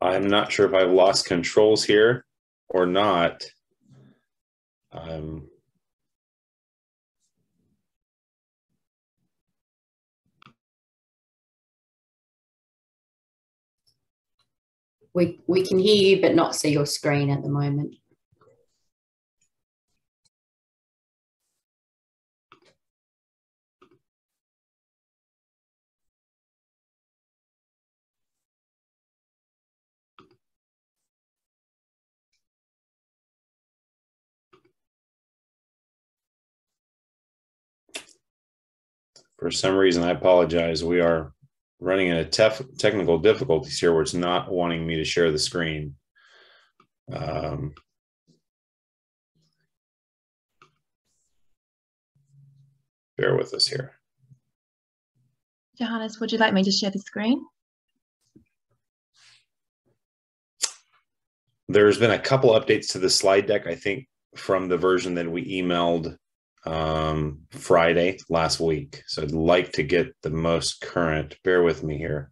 I'm not sure if I've lost controls here or not. Um, we, we can hear you but not see your screen at the moment. For some reason, I apologize. We are running into tef- technical difficulties here where it's not wanting me to share the screen. Um, bear with us here. Johannes, would you like me to share the screen? There's been a couple updates to the slide deck, I think, from the version that we emailed um, Friday last week. So I'd like to get the most current. Bear with me here.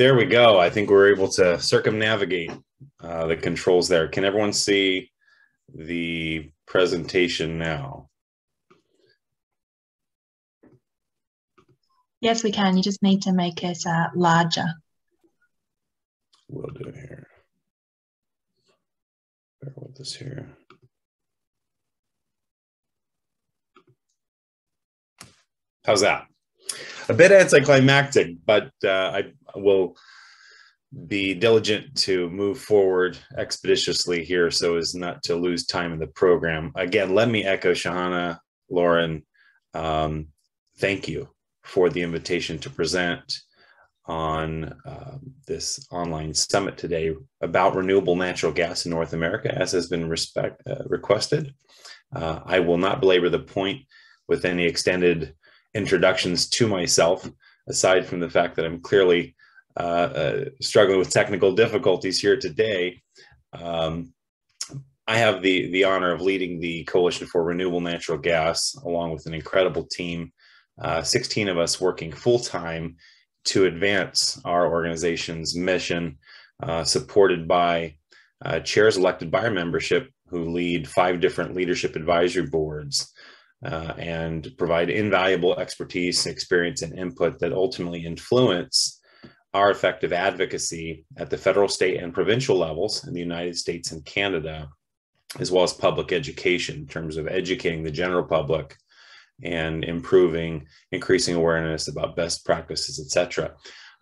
There we go. I think we're able to circumnavigate uh, the controls there. Can everyone see the presentation now? Yes, we can. You just need to make it uh, larger. We'll do it here. Bear with us here. How's that? A bit anticlimactic, but uh, I will be diligent to move forward expeditiously here so as not to lose time in the program. Again, let me echo Shahana, Lauren, um, thank you for the invitation to present on um, this online summit today about renewable natural gas in North America, as has been respect, uh, requested. Uh, I will not belabor the point with any extended introductions to myself, aside from the fact that I'm clearly uh, uh, struggling with technical difficulties here today. Um, I have the, the honor of leading the Coalition for Renewable Natural Gas, along with an incredible team, uh, 16 of us working full time to advance our organization's mission, uh, supported by uh, chairs elected by our membership who lead five different leadership advisory boards uh, and provide invaluable expertise, experience, and input that ultimately influence our effective advocacy at the federal, state, and provincial levels in the United States and Canada, as well as public education in terms of educating the general public and improving, increasing awareness about best practices, etc.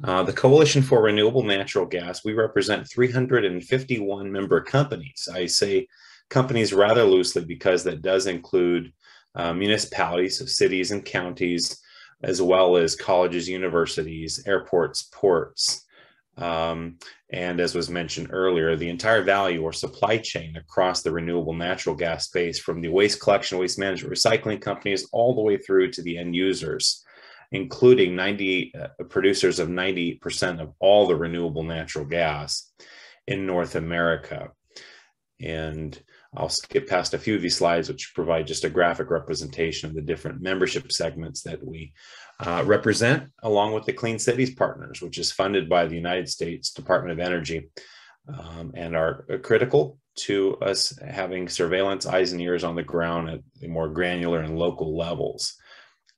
Uh, the Coalition for Renewable Natural Gas, we represent 351 member companies. I say companies rather loosely because that does include uh, municipalities, so cities and counties, as well as colleges, universities, airports, ports. Um, and as was mentioned earlier, the entire value or supply chain across the renewable natural gas space from the waste collection, waste management, recycling companies, all the way through to the end users, including 90 uh, producers of 90% of all the renewable natural gas in North America. And I'll skip past a few of these slides, which provide just a graphic representation of the different membership segments that we uh, represent, along with the Clean Cities Partners, which is funded by the United States Department of Energy um, and are critical to us having surveillance eyes and ears on the ground at the more granular and local levels.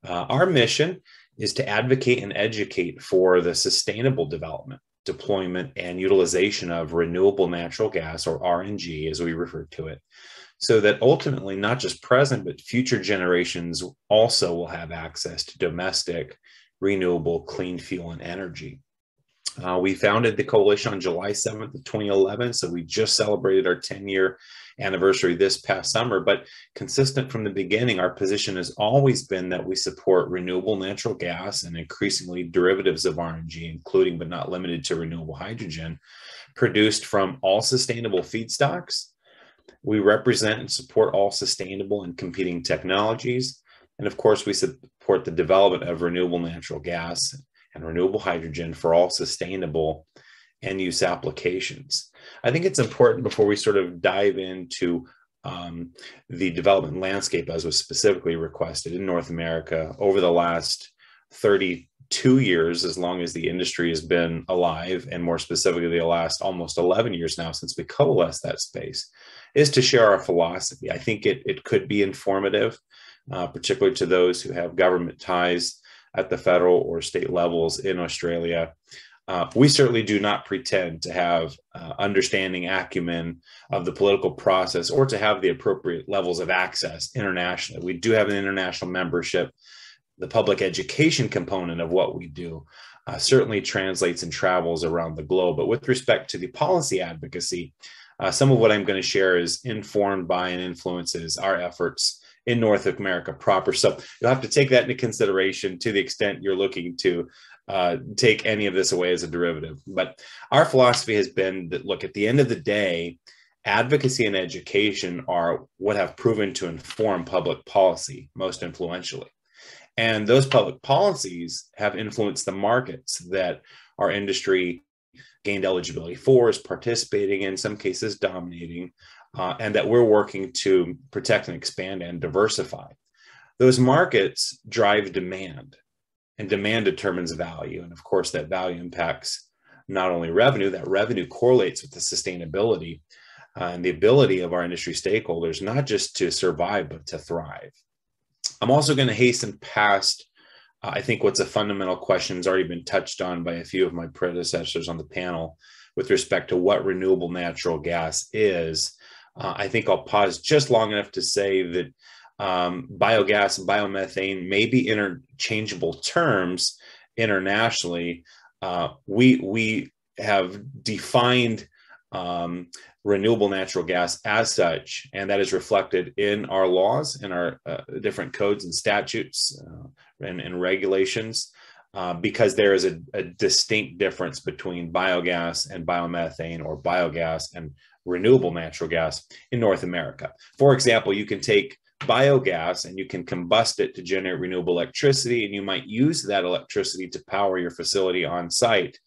Uh, our mission is to advocate and educate for the sustainable development deployment and utilization of renewable natural gas or RNG as we refer to it so that ultimately not just present but future generations also will have access to domestic renewable clean fuel and energy. Uh, we founded the coalition on July 7th of 2011, so we just celebrated our 10 year anniversary this past summer. But consistent from the beginning, our position has always been that we support renewable natural gas and increasingly derivatives of RNG, including but not limited to renewable hydrogen, produced from all sustainable feedstocks. We represent and support all sustainable and competing technologies. And of course, we support the development of renewable natural gas and renewable hydrogen for all sustainable end use applications. I think it's important before we sort of dive into um, the development landscape as was specifically requested in North America over the last 32 years, as long as the industry has been alive, and more specifically, the last almost 11 years now since we coalesced that space, is to share our philosophy. I think it, it could be informative, uh, particularly to those who have government ties at the federal or state levels in Australia. Uh, we certainly do not pretend to have uh, understanding acumen of the political process or to have the appropriate levels of access internationally. We do have an international membership. The public education component of what we do uh, certainly translates and travels around the globe. But with respect to the policy advocacy, uh, some of what I'm going to share is informed by and influences our efforts in North America proper. So you'll have to take that into consideration to the extent you're looking to uh, take any of this away as a derivative. But our philosophy has been that, look, at the end of the day, advocacy and education are what have proven to inform public policy most influentially. And those public policies have influenced the markets that our industry gained eligibility for, is participating in, some cases dominating, uh, and that we're working to protect and expand and diversify. Those markets drive demand, and demand determines value. And of course, that value impacts not only revenue, that revenue correlates with the sustainability uh, and the ability of our industry stakeholders, not just to survive, but to thrive. I'm also going to hasten past, uh, I think, what's a fundamental question has already been touched on by a few of my predecessors on the panel with respect to what renewable natural gas is uh, I think I'll pause just long enough to say that um, biogas and biomethane may be interchangeable terms internationally. Uh, we we have defined um, renewable natural gas as such, and that is reflected in our laws, in our uh, different codes and statutes uh, and, and, regulations. Uh, because there is a, a, distinct difference between biogas and biomethane or biogas and renewable natural gas in North America. For example, you can take biogas and you can combust it to generate renewable electricity, and you might use that electricity to power your facility on site.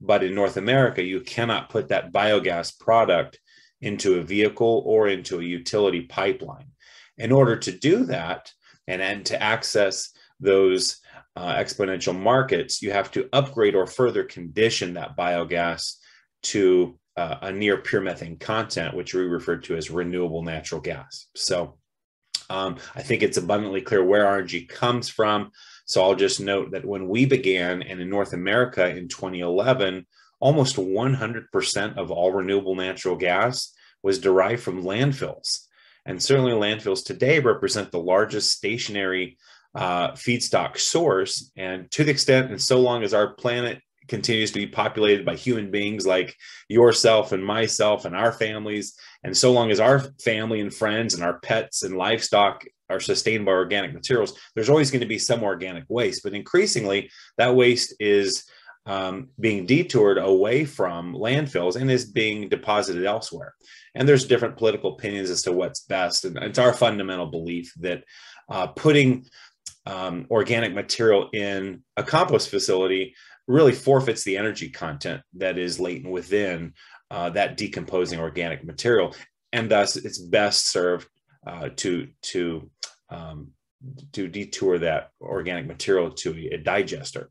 But in North America, you cannot put that biogas product into a vehicle or into a utility pipeline. In order to do that and, and to access those uh, exponential markets, you have to upgrade or further condition that biogas to uh, a near pure methane content, which we refer to as renewable natural gas. So um, I think it's abundantly clear where RNG comes from. So I'll just note that when we began, and in North America in 2011, almost 100% of all renewable natural gas was derived from landfills. And certainly landfills today represent the largest stationary uh, feedstock source. And to the extent and so long as our planet continues to be populated by human beings like yourself and myself and our families, and so long as our family and friends and our pets and livestock are sustained by organic materials, there's always going to be some organic waste. But increasingly, that waste is um, being detoured away from landfills and is being deposited elsewhere. And there's different political opinions as to what's best. And it's our fundamental belief that uh, putting um, organic material in a compost facility really forfeits the energy content that is latent within uh, that decomposing organic material. And thus, it's best served uh, to, to, um, to detour that organic material to a digester.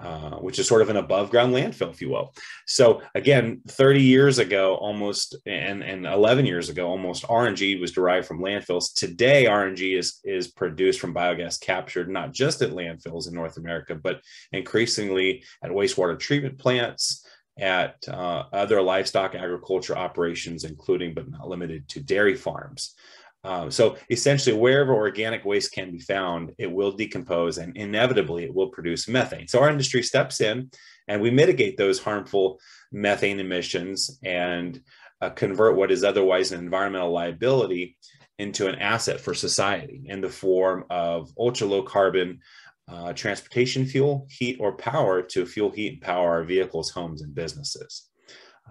Uh, which is sort of an above ground landfill, if you will. So again, 30 years ago, almost, and, and 11 years ago, almost RNG was derived from landfills. Today, RNG is, is produced from biogas captured not just at landfills in North America, but increasingly at wastewater treatment plants, at uh, other livestock agriculture operations, including but not limited to dairy farms. Um, so essentially, wherever organic waste can be found, it will decompose and inevitably it will produce methane. So our industry steps in and we mitigate those harmful methane emissions and uh, convert what is otherwise an environmental liability into an asset for society in the form of ultra low carbon uh, transportation fuel, heat, or power to fuel, heat, and power our vehicles, homes, and businesses.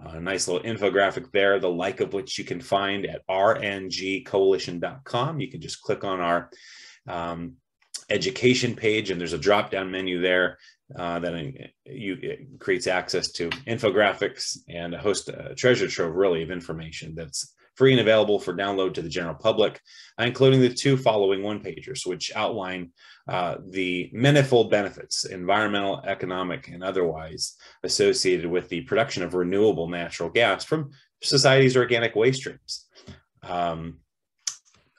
A nice little infographic there, the like of which you can find at rngcoalition.com. You can just click on our um, education page, and there's a drop down menu there uh, that you, creates access to infographics and a host a treasure trove really of information that's free and available for download to the general public, including the two following one pagers, which outline uh, the manifold benefits, environmental, economic, and otherwise, associated with the production of renewable natural gas from society's organic waste streams. Um,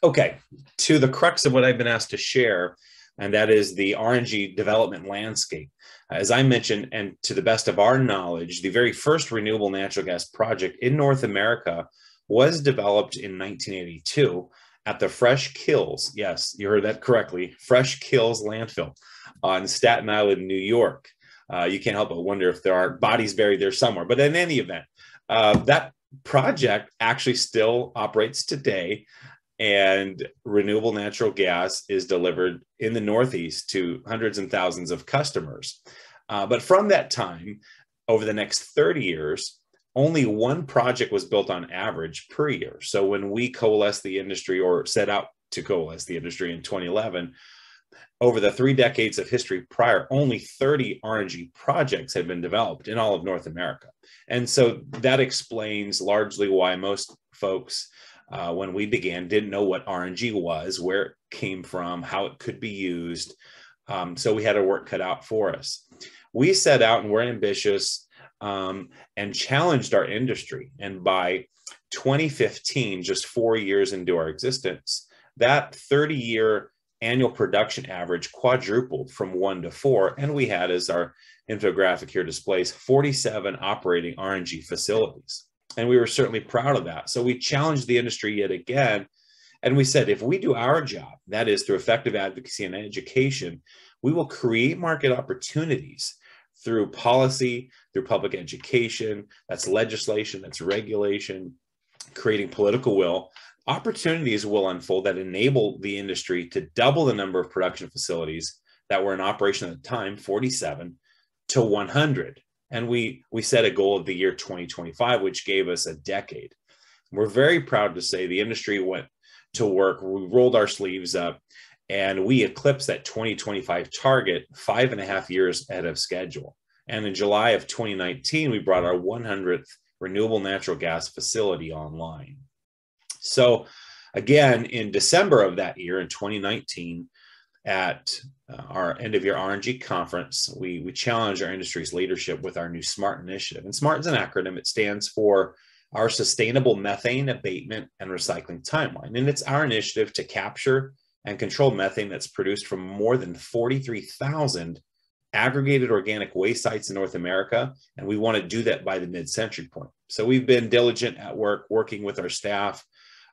okay, to the crux of what I've been asked to share, and that is the RNG development landscape. As I mentioned, and to the best of our knowledge, the very first renewable natural gas project in North America was developed in 1982 at the Fresh Kills. Yes, you heard that correctly. Fresh Kills landfill on Staten Island, New York. Uh, you can't help but wonder if there are bodies buried there somewhere. But in any event, uh, that project actually still operates today, and renewable natural gas is delivered in the Northeast to hundreds and thousands of customers. Uh, but from that time, over the next 30 years, only one project was built on average per year. So when we coalesced the industry or set out to coalesce the industry in 2011, over the three decades of history prior, only 30 RNG projects had been developed in all of North America. And so that explains largely why most folks, uh, when we began, didn't know what RNG was, where it came from, how it could be used. Um, so we had our work cut out for us. We set out and we're ambitious um, and challenged our industry. And by 2015, just four years into our existence, that 30 year annual production average quadrupled from one to four. And we had, as our infographic here displays, 47 operating RNG facilities. And we were certainly proud of that. So we challenged the industry yet again. And we said, if we do our job, that is through effective advocacy and education, we will create market opportunities through policy, through public education, that's legislation, that's regulation, creating political will, opportunities will unfold that enable the industry to double the number of production facilities that were in operation at the time, 47, to 100. And we, we set a goal of the year 2025, which gave us a decade. We're very proud to say the industry went to work, we rolled our sleeves up, and we eclipsed that 2025 target five and a half years ahead of schedule. And in July of 2019, we brought our 100th renewable natural gas facility online. So, again, in December of that year, in 2019, at uh, our end of year RNG conference, we, we challenge our industry's leadership with our new SMART initiative. And SMART is an acronym, it stands for our Sustainable Methane Abatement and Recycling Timeline. And it's our initiative to capture and control methane that's produced from more than 43,000 aggregated organic waste sites in North America. And we want to do that by the mid century point. So we've been diligent at work, working with our staff,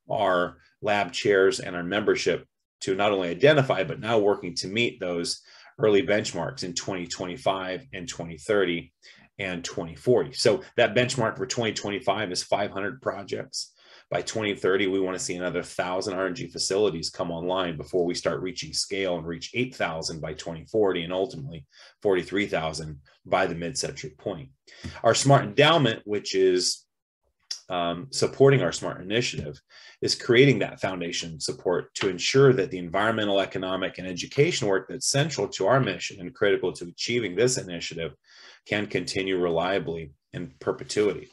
our lab chairs, and our membership to not only identify, but now working to meet those early benchmarks in 2025 and 2030 and 2040. So that benchmark for 2025 is 500 projects. By 2030, we want to see another 1,000 RNG facilities come online before we start reaching scale and reach 8,000 by 2040 and ultimately 43,000 by the mid-century point. Our smart endowment, which is um, supporting our SMART initiative is creating that foundation support to ensure that the environmental, economic, and education work that's central to our mission and critical to achieving this initiative can continue reliably in perpetuity.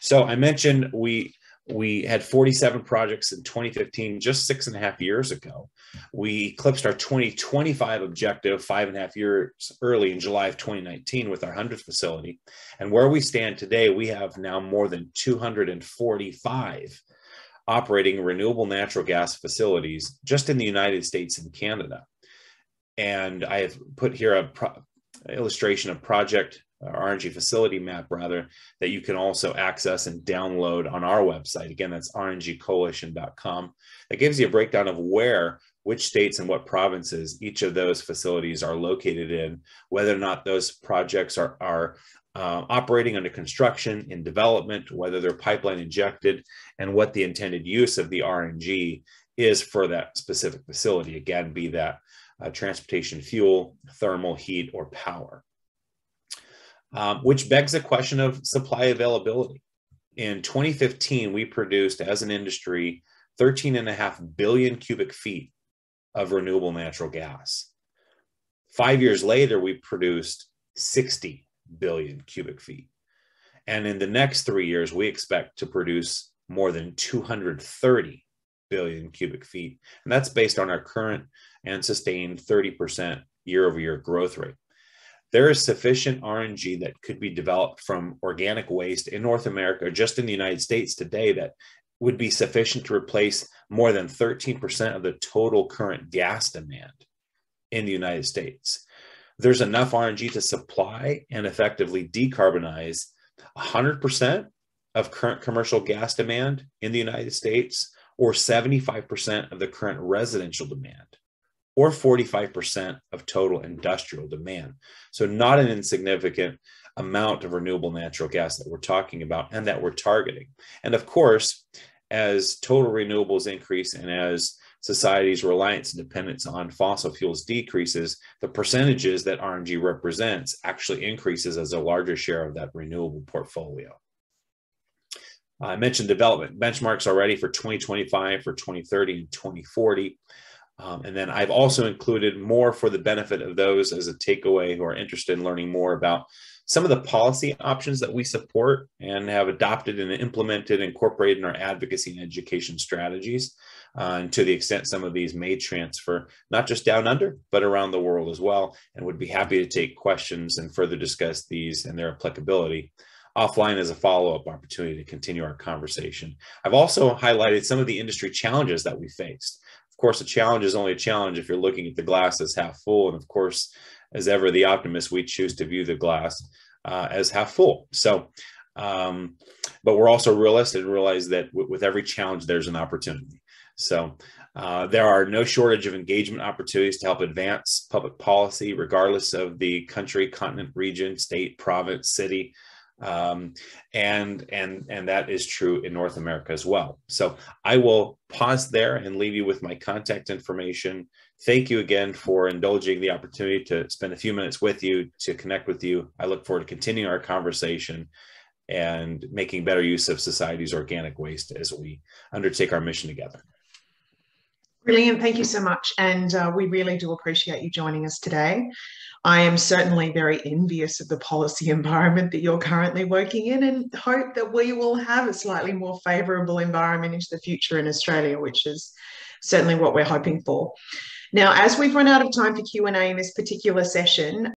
So I mentioned we we had 47 projects in 2015, just six and a half years ago. We eclipsed our 2025 objective five and a half years early in July of 2019 with our 100th facility. And where we stand today, we have now more than 245 operating renewable natural gas facilities just in the United States and Canada. And I have put here a pro- illustration of project RNG facility map rather that you can also access and download on our website. Again, that's rngcoalition.com. That gives you a breakdown of where, which states and what provinces each of those facilities are located in, whether or not those projects are, are uh, operating under construction, in development, whether they're pipeline injected, and what the intended use of the RNG is for that specific facility. Again, be that uh, transportation fuel, thermal heat, or power um, which begs the question of supply availability. In 2015, we produced as an industry 13 and a half billion cubic feet of renewable natural gas. Five years later, we produced 60 billion cubic feet. And in the next three years, we expect to produce more than 230 billion cubic feet. And that's based on our current and sustained 30% year over year growth rate there is sufficient RNG that could be developed from organic waste in North America, just in the United States today, that would be sufficient to replace more than 13% of the total current gas demand in the United States. There's enough RNG to supply and effectively decarbonize 100% of current commercial gas demand in the United States or 75% of the current residential demand or 45% of total industrial demand. So, not an insignificant amount of renewable natural gas that we're talking about and that we're targeting. And of course, as total renewables increase and as society's reliance and dependence on fossil fuels decreases, the percentages that RNG represents actually increases as a larger share of that renewable portfolio. I mentioned development benchmarks already for 2025, for 2030, and 2040. Um, and then I've also included more for the benefit of those as a takeaway who are interested in learning more about some of the policy options that we support and have adopted and implemented, incorporated in our advocacy and education strategies. Uh, and to the extent some of these may transfer, not just down under, but around the world as well. And would be happy to take questions and further discuss these and their applicability offline as a follow-up opportunity to continue our conversation. I've also highlighted some of the industry challenges that we faced course, a challenge is only a challenge if you're looking at the glass as half full. And of course, as ever, the optimist, we choose to view the glass uh, as half full. So, um, but we're also realistic and realize that with every challenge, there's an opportunity. So, uh, there are no shortage of engagement opportunities to help advance public policy, regardless of the country, continent, region, state, province, city, um, and and and that is true in North America as well. So I will pause there and leave you with my contact information. Thank you again for indulging the opportunity to spend a few minutes with you to connect with you. I look forward to continuing our conversation and making better use of society's organic waste as we undertake our mission together. Brilliant. Thank you so much. And uh, we really do appreciate you joining us today. I am certainly very envious of the policy [laughs] environment that you're currently working in and hope that we will have a slightly more favourable environment into the future in Australia, which is certainly what we're hoping for. Now, as we've run out of time for Q&A in this particular session,